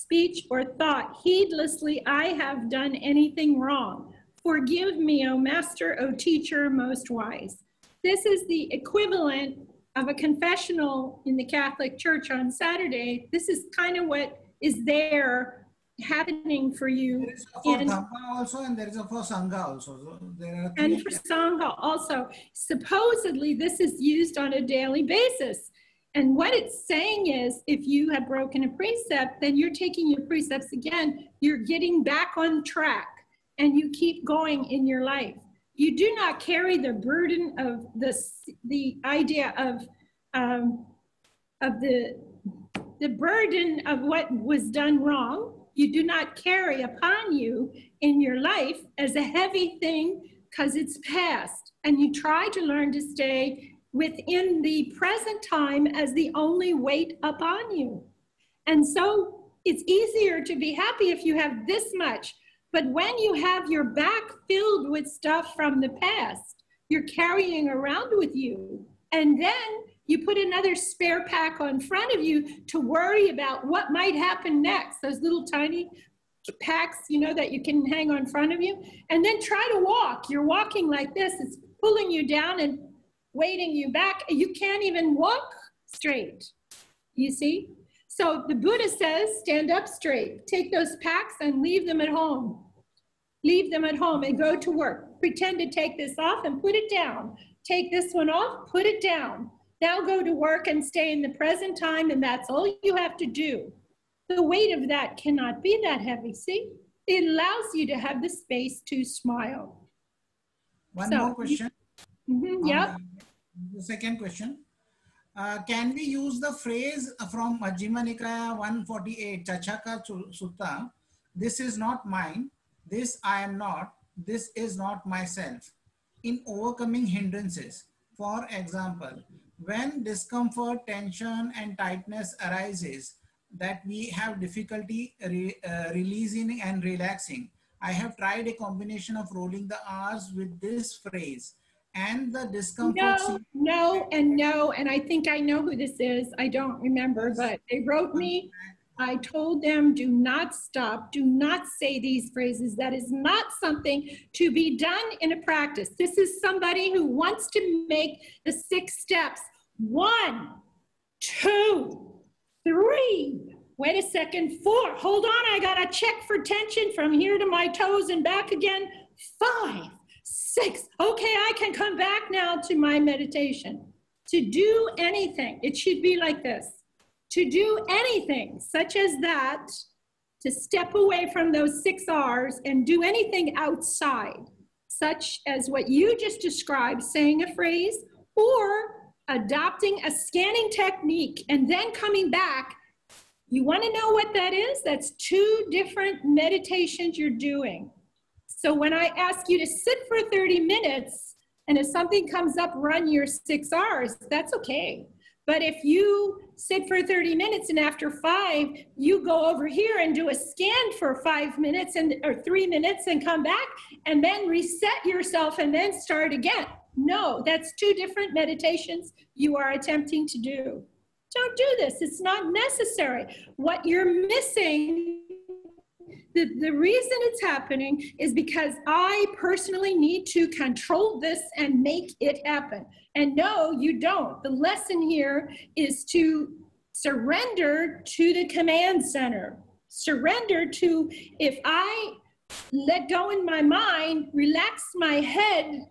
speech, or thought heedlessly I have done anything wrong, forgive me, O Master, O Teacher, most wise. This is the equivalent of a confessional in the Catholic Church on Saturday. This is kind of what is there happening for you. There is a for in- also and there is a for Sangha also. So And for Sangha also. Supposedly, this is used on a daily basis. And what it's saying is if you have broken a precept, then you're taking your precepts again, you're getting back on track, and you keep going in your life. You do not carry the burden of this, the idea of, um, of the, the burden of what was done wrong. You do not carry upon you in your life as a heavy thing because it's past. And you try to learn to stay within the present time as the only weight upon you. And so it's easier to be happy if you have this much. But when you have your back filled with stuff from the past, you're carrying around with you. And then you put another spare pack on front of you to worry about what might happen next. Those little tiny packs, you know, that you can hang on front of you. And then try to walk. You're walking like this, it's pulling you down and weighting you back. You can't even walk straight. You see? So the Buddha says, stand up straight. Take those packs and leave them at home. Leave them at home and go to work. Pretend to take this off and put it down. Take this one off, put it down. Now go to work and stay in the present time, and that's all you have to do. The weight of that cannot be that heavy. See? It allows you to have the space to smile. One So, more question. Mhm, on Yep. The the second question. Uh, can we use the phrase from Majjhima Nikaya 148 Chachakka Su- Sutta? This is not mine. This I am not. This is not myself. In overcoming hindrances. For example, when discomfort, tension, and tightness arises, that we have difficulty re- uh, releasing and relaxing. I have tried a combination of rolling the R's with this phrase, and the discomfort. No, no, and no, and I think I know who this is. I don't remember, but they wrote me. I told them, do not stop, do not say these phrases. That is not something to be done in a practice. This is somebody who wants to make the six steps. One, two, three. Wait a second, four. Hold on, I gotta check for tension from here to my toes and back again. Five, six. Okay, I can come back now to my meditation. To do anything, it should be like this. To do anything such as that, to step away from those six R's and do anything outside, such as what you just described, saying a phrase or adopting a scanning technique and then coming back. You want to know what that is? That's two different meditations you're doing. So when I ask you to sit for 30 minutes, and if something comes up, run your six R's, that's okay. But if you sit for 30 minutes and after five, you go over here and do a scan for five minutes and or three minutes and come back and then reset yourself and then start again. No, that's two different meditations you are attempting to do. Don't do this. It's not necessary. What you're missing the, the reason it's happening is because I personally need to control this and make it happen. And no, you don't. The lesson here is to surrender to the command center. Surrender to, if I let go in my mind, relax my head,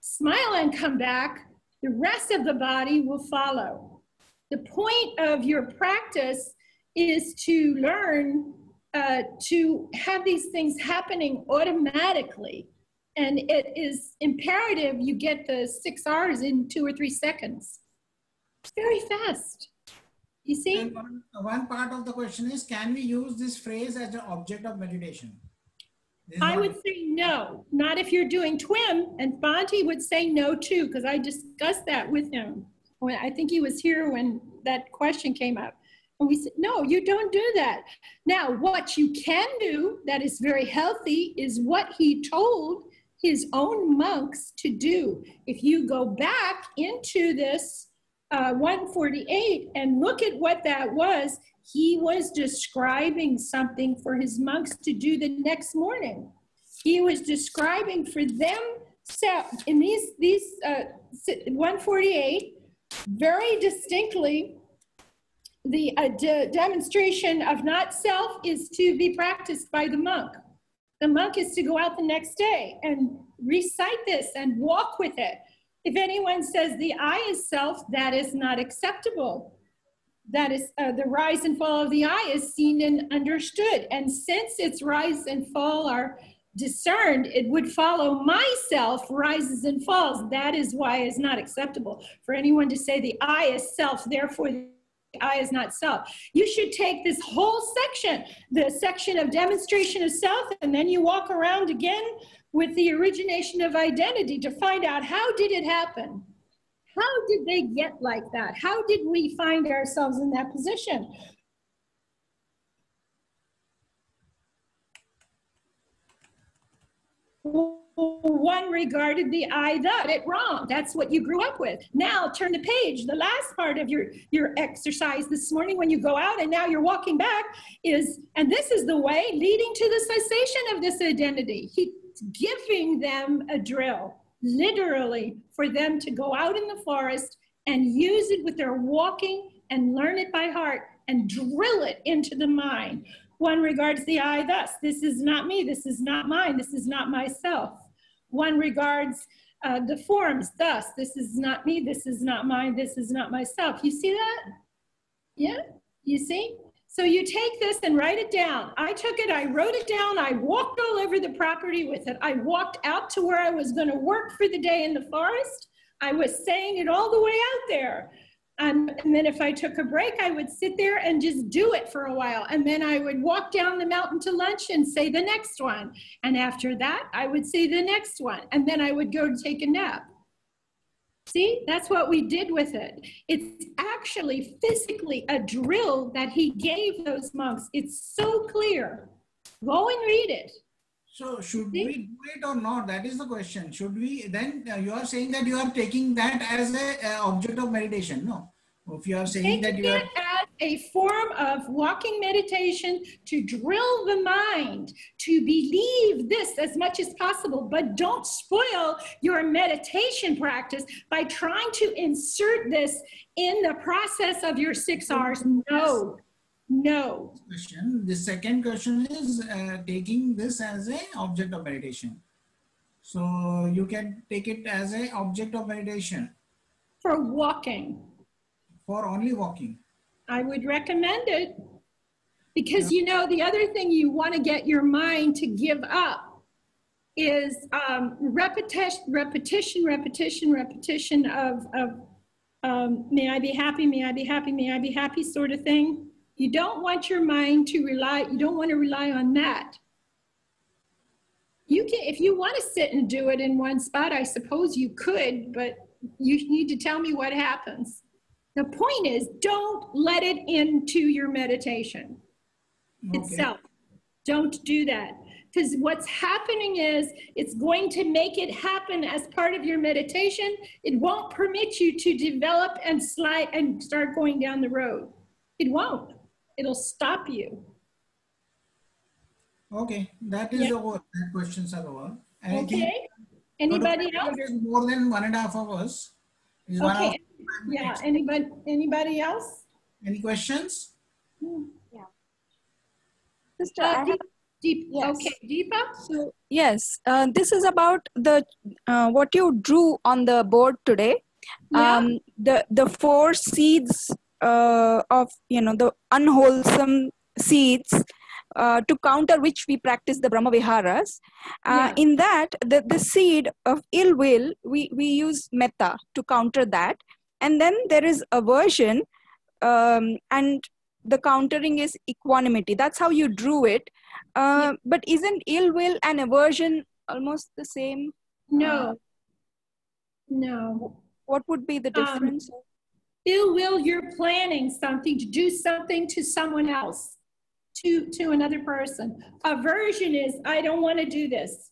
smile and come back, the rest of the body will follow. The point of your practice is to learn uh, to have these things happening automatically. And it is imperative you get the six R's in two or three seconds. It's very fast. You see? One, one part of the question is, can we use this phrase as an object of meditation? I would say no, not if you're doing TWIM. And Bhante would say no too, because I discussed that with him. When I think he was here when that question came up. And we said, no, you don't do that. Now, what you can do that is very healthy is what he told his own monks to do. If you go back into this uh, 148 and look at what that was, he was describing something for his monks to do the next morning. He was describing for them, so in these, these uh, 148, very distinctly, the uh, de demonstration of not self is to be practiced by the monk. The monk is to go out the next day and recite this and walk with it. If anyone says the I is self, that is not acceptable. That is uh, the rise and fall of the I is seen and understood. And since its rise and fall are discerned, it would follow myself rises and falls. That is why it's not acceptable for anyone to say the I is self, therefore the I is not self. You should take this whole section, the section of demonstration of self, and then you walk around again with the origination of identity to find out how did it happen? How did they get like that? How did we find ourselves in that position? One regarded the I that it wrong. That's what you grew up with. Now turn the page. The last part of your your exercise this morning when you go out and now you're walking back is and this is the way leading to the cessation of this identity. He's giving them a drill, literally, for them to go out in the forest and use it with their walking and learn it by heart and drill it into the mind. One regards the I thus. This is not me. This is not mine. This is not myself. One regards uh, the forms thus. This is not me. This is not mine. This is not myself. You see that? Yeah? You see? So you take this and write it down. I took it, I wrote it down, I walked all over the property with it. I walked out to where I was going to work for the day in the forest. I was saying it all the way out there. Um, and then if I took a break, I would sit there and just do it for a while. And then I would walk down the mountain to lunch and say the next one. And after that, I would say the next one. And then I would go take a nap. See, that's what we did with it. It's actually physically a drill that he gave those monks. It's so clear. Go and read it. So should See? we do it or not? That is the question. Should we then uh, you are saying that you are taking that as a uh, object of meditation? No. If you are saying that you are as a form of walking meditation to drill the mind to believe this as much as possible, but don't spoil your meditation practice by trying to insert this in the process of your six R's. No. No. Question. The second question is uh, taking this as a object of meditation. So you can take it as a object of meditation. For walking. For only walking. I would recommend it because yeah. you know the other thing you want to get your mind to give up is um, repetition, repetition, repetition, repetition of, of um, may I be happy, may I be happy, may I be happy sort of thing. You don't want your mind to rely, you don't want to rely on that. You can, if you want to sit and do it in one spot, I suppose you could, but you need to tell me what happens. The point is, don't let it into your meditation okay. itself. Don't do that. Because what's happening is it's going to make it happen as part of your meditation. It won't permit you to develop and slide and start going down the road. It won't it'll stop you. Okay, that is yeah. over. That questions are over. okay. Anybody else? More than one and a half hours. Okay. Yeah. Anybody? Anybody else? Any questions? Hmm. Yeah. Sister, uh, deep, deep, yes. Okay, Deepa. So yes, uh, this is about the uh, what you drew on the board today. Yeah. Um, the the four seeds uh, of you know the unwholesome seeds uh, to counter which we practice the brahma viharas. Uh, yeah. in that the, the seed of ill will we, we use metta to counter that. And then there is aversion um, and the countering is equanimity. That's how you drew it. Uh, yeah. but isn't ill will and aversion almost the same? No. No. what would be the um, difference? um, Ill will, you're planning something to do something to someone else, to, to another person. Aversion is, I don't want to do this.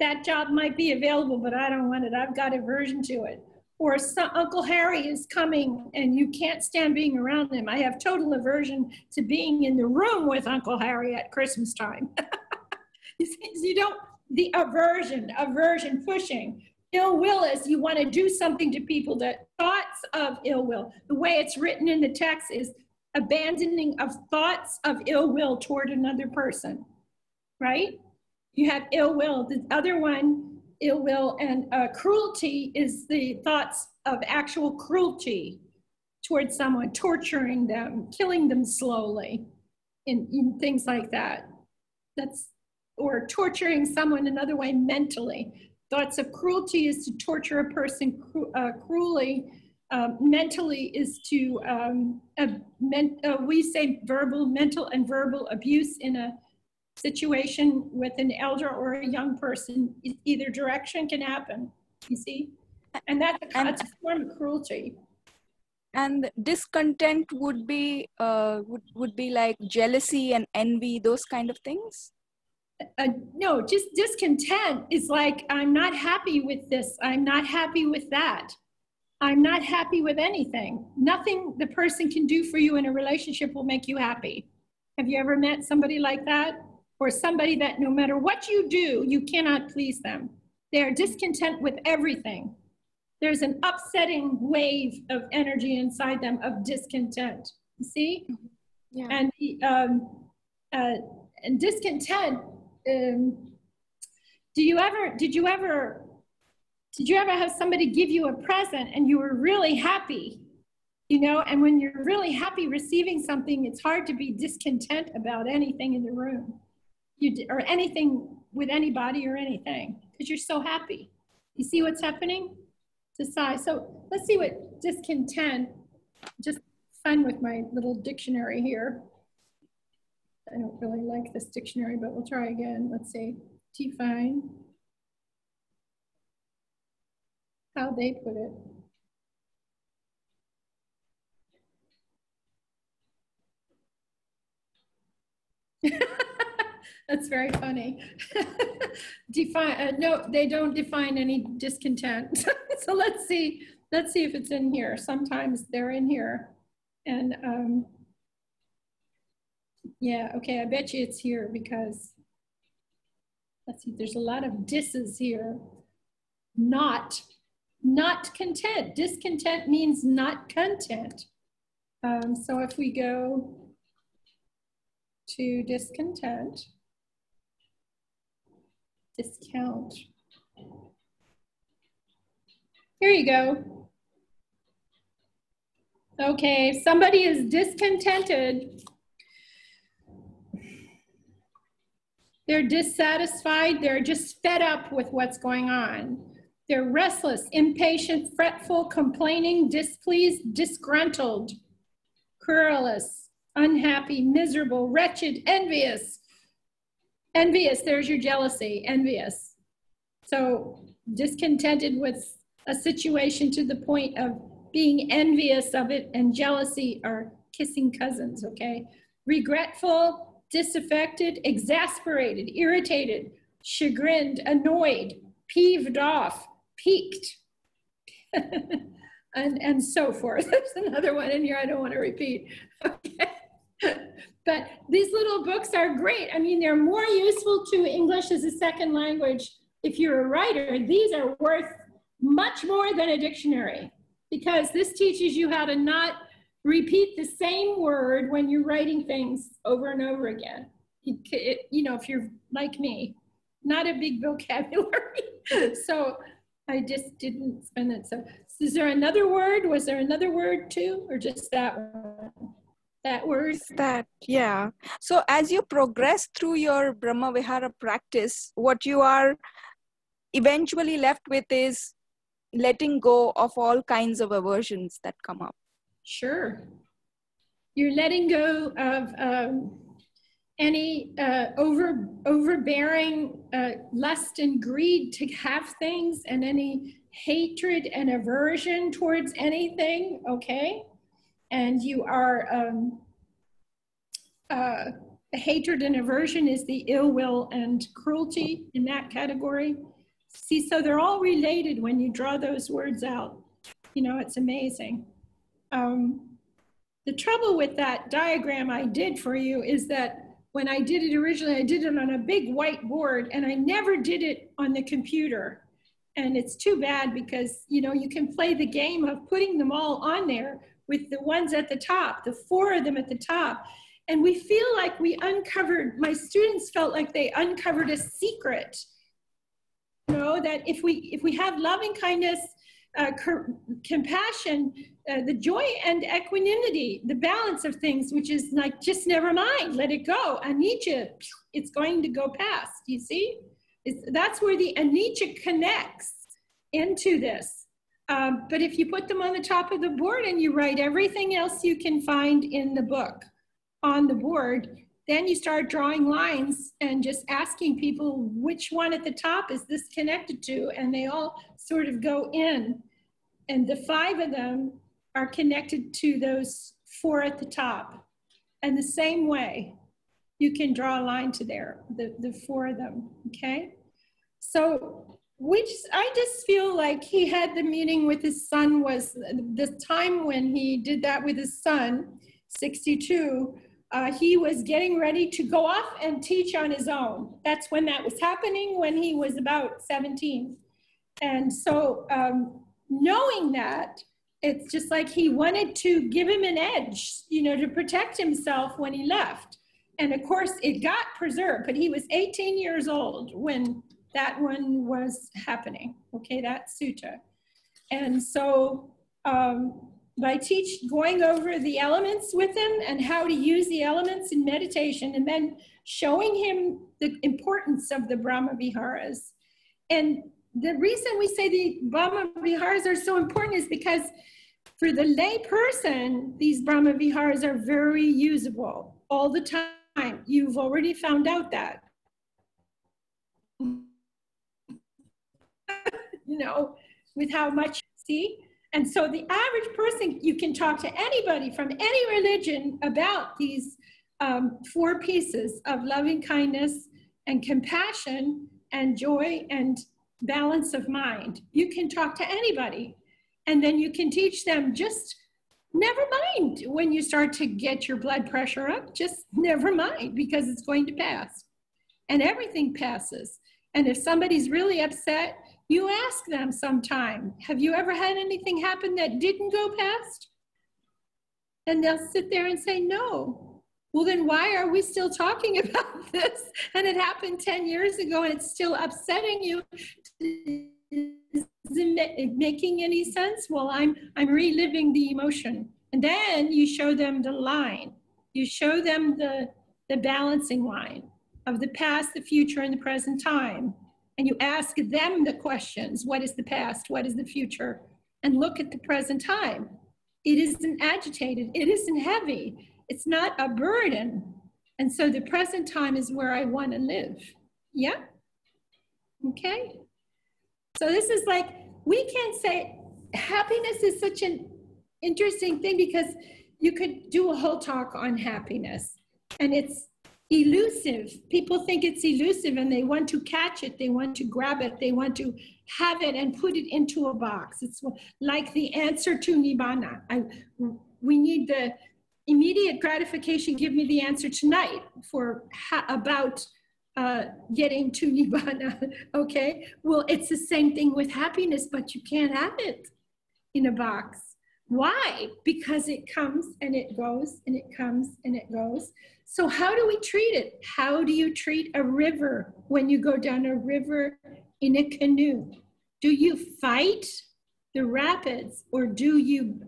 That job might be available, but I don't want it. I've got aversion to it. Or Uncle Harry is coming and you can't stand being around him. I have total aversion to being in the room with Uncle Harry at Christmas time. you don't, the aversion, aversion, pushing ill will is you want to do something to people that thoughts of ill will the way it's written in the text is abandoning of thoughts of ill will toward another person right? You have ill will. The other one ill will and uh, cruelty is the thoughts of actual cruelty towards someone torturing them killing them slowly in things like that. That's or torturing someone another way mentally. Thoughts of cruelty is to torture a person cru uh, cruelly. Um, mentally is to, um, men uh, we say verbal, mental and verbal abuse in a situation with an elder or a young person. Either direction can happen, you see? And that's a, and, that's a form of cruelty. And discontent would be, uh, would, would be like jealousy and envy, those kind of things? uh, no, just discontent is like, I'm not happy with this. I'm not happy with that. I'm not happy with anything. Nothing the person can do for you in a relationship will make you happy. Have you ever met somebody like that? Or somebody that no matter what you do, you cannot please them. They are discontent with everything. There's an upsetting wave of energy inside them of discontent. You see? Yeah. And, um, uh, and discontent um, do you ever, did you ever, did you ever have somebody give you a present and you were really happy? You know, and when you're really happy receiving something, it's hard to be discontent about anything in the room, you or anything with anybody or anything, because you're so happy. You see what's happening? Decide. So let's see what discontent. Just fun with my little dictionary here. I don't really like this dictionary, but we'll try again. Let's see, define how they put it. That's very funny. define, uh, no, they don't define any discontent. so let's see, let's see if it's in here. Sometimes they're in here. And um, yeah, okay, I bet you it's here because, let's see, there's a lot of disses here. Not, not content. Discontent means not content. Um, so if we go to discontent, discount, here you go. Okay, somebody is discontented, They're dissatisfied. They're just fed up with what's going on. They're restless, impatient, fretful, complaining, displeased, disgruntled, querulous, unhappy, miserable, wretched, envious. Envious, there's your jealousy, envious. So discontented with a situation to the point of being envious of it and jealousy are kissing cousins, okay? Regretful, disaffected, exasperated, irritated, chagrined, annoyed, peeved off, piqued, and, and so forth. There's another one in here I don't want to repeat. Okay. but these little books are great. I mean, they're more useful to English as a second language. If you're a writer, these are worth much more than a dictionary because this teaches you how to not repeat the same word when you're writing things over and over again. You, it, you know, if you're like me, not a big vocabulary. so I just didn't spend it. So is there another word? Was there another word too, or just that one? That word? That, yeah. So as you progress through your Brahma Vihara practice, what you are eventually left with is letting go of all kinds of aversions that come up. Sure. You're letting go of, um, any uh, over overbearing uh, lust and greed to have things, and any hatred and aversion towards anything. Okay, and you are um, uh, hatred and aversion is the ill will and cruelty in that category. See, so they're all related when you draw those words out. You know, it's amazing. Um, the trouble with that diagram I did for you is that when I did it originally, I did it on a big white board and I never did it on the computer. And it's too bad because, you know, you can play the game of putting them all on there with the ones at the top, the four of them at the top. And we feel like we uncovered, my students felt like they uncovered a secret. You know, that if we, if we have loving kindness, uh, compassion, uh, the joy and equanimity, the balance of things, which is like just never mind, let it go. Anicca, it's going to go past. You see, it's, that's where the anicca connects into this. Um, but if you put them on the top of the board and you write everything else you can find in the book on the board, then you start drawing lines and just asking people which one at the top is this connected to, and they all sort of go in. And the five of them are connected to those four at the top. And the same way, you can draw a line to there, the, the four of them, okay? So which I just feel like he had the meeting with his son was the time when he did that with his son, 62, uh, he was getting ready to go off and teach on his own. That's when that was happening, when he was about 17. And so, um, knowing that, it's just like he wanted to give him an edge, you know, to protect himself when he left. And of course, it got preserved, but he was 18 years old when that one was happening, okay, that sutta. And so, um, teach going over the elements with him and how to use the elements in meditation and then showing him the importance of the Brahma Viharas. And the reason we say the Brahma Viharas are so important is because for the lay person, these Brahma Viharas are very usable all the time. You've already found out that. you know, with how much, see? And so the average person, you can talk to anybody from any religion about these um, four pieces of loving kindness and compassion and joy and balance of mind. You can talk to anybody. And then you can teach them just never mind when you start to get your blood pressure up, just never mind because it's going to pass. And everything passes. And if somebody's really upset, you ask them sometime, have you ever had anything happen that didn't go past? And they'll sit there and say, no. Well, then why are we still talking about this? And it happened 10 years ago and it's still upsetting you. Is it making any sense? Well, I'm, I'm reliving the emotion. And then you show them the line. You show them the, the balancing line of the past, the future, and the present time and you ask them the questions what is the past, what is the future, and look at the present time. It isn't agitated, it isn't heavy, it's not a burden. And so the present time is where I want to live. Yeah? Okay? So this is like, we can't say happiness is such an interesting thing because you could do a whole talk on happiness. And it's elusive. People think it's elusive and they want to catch it, they want to grab it, they want to have it and put it into a box. It's like the answer to Nibbana. I, we need the immediate gratification, give me the answer tonight for about uh, getting to Nibbana, okay? Well, it's the same thing with happiness, but you can't have it in a box. Why? Because it comes and it goes and it comes and it goes. So, how do we treat it? How do you treat a river when you go down a river in a canoe? Do you fight the rapids or do you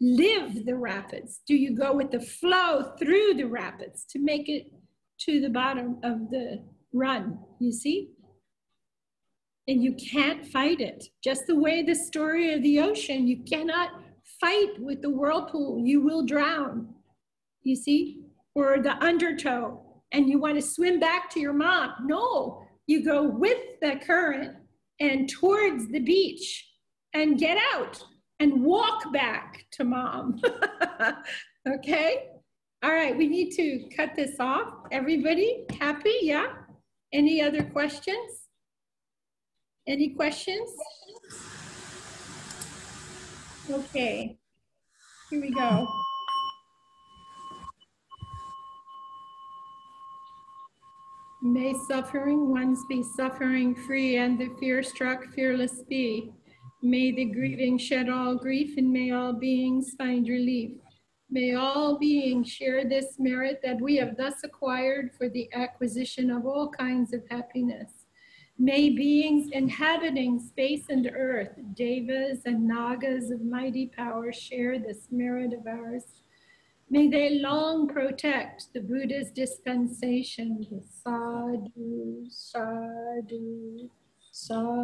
live the rapids? Do you go with the flow through the rapids to make it to the bottom of the run? You see? And you can't fight it. Just the way the story of the ocean, you cannot fight with the whirlpool. You will drown. You see? or the undertow. and you want to swim back to your mom. No, you go with the current and towards the beach and get out and walk back to mom. okay? All right, we need to cut this off. Everybody happy? Yeah? Any other questions? Any questions? Okay, here we go. May suffering ones be suffering free and the fear struck fearless be. May the grieving shed all grief and may all beings find relief. May all beings share this merit that we have thus acquired for the acquisition of all kinds of happiness. May beings inhabiting space and earth, devas and nagas of mighty power share this merit of ours. May they long protect the Buddha's dispensation. Sadhu, sadhu, sadhu.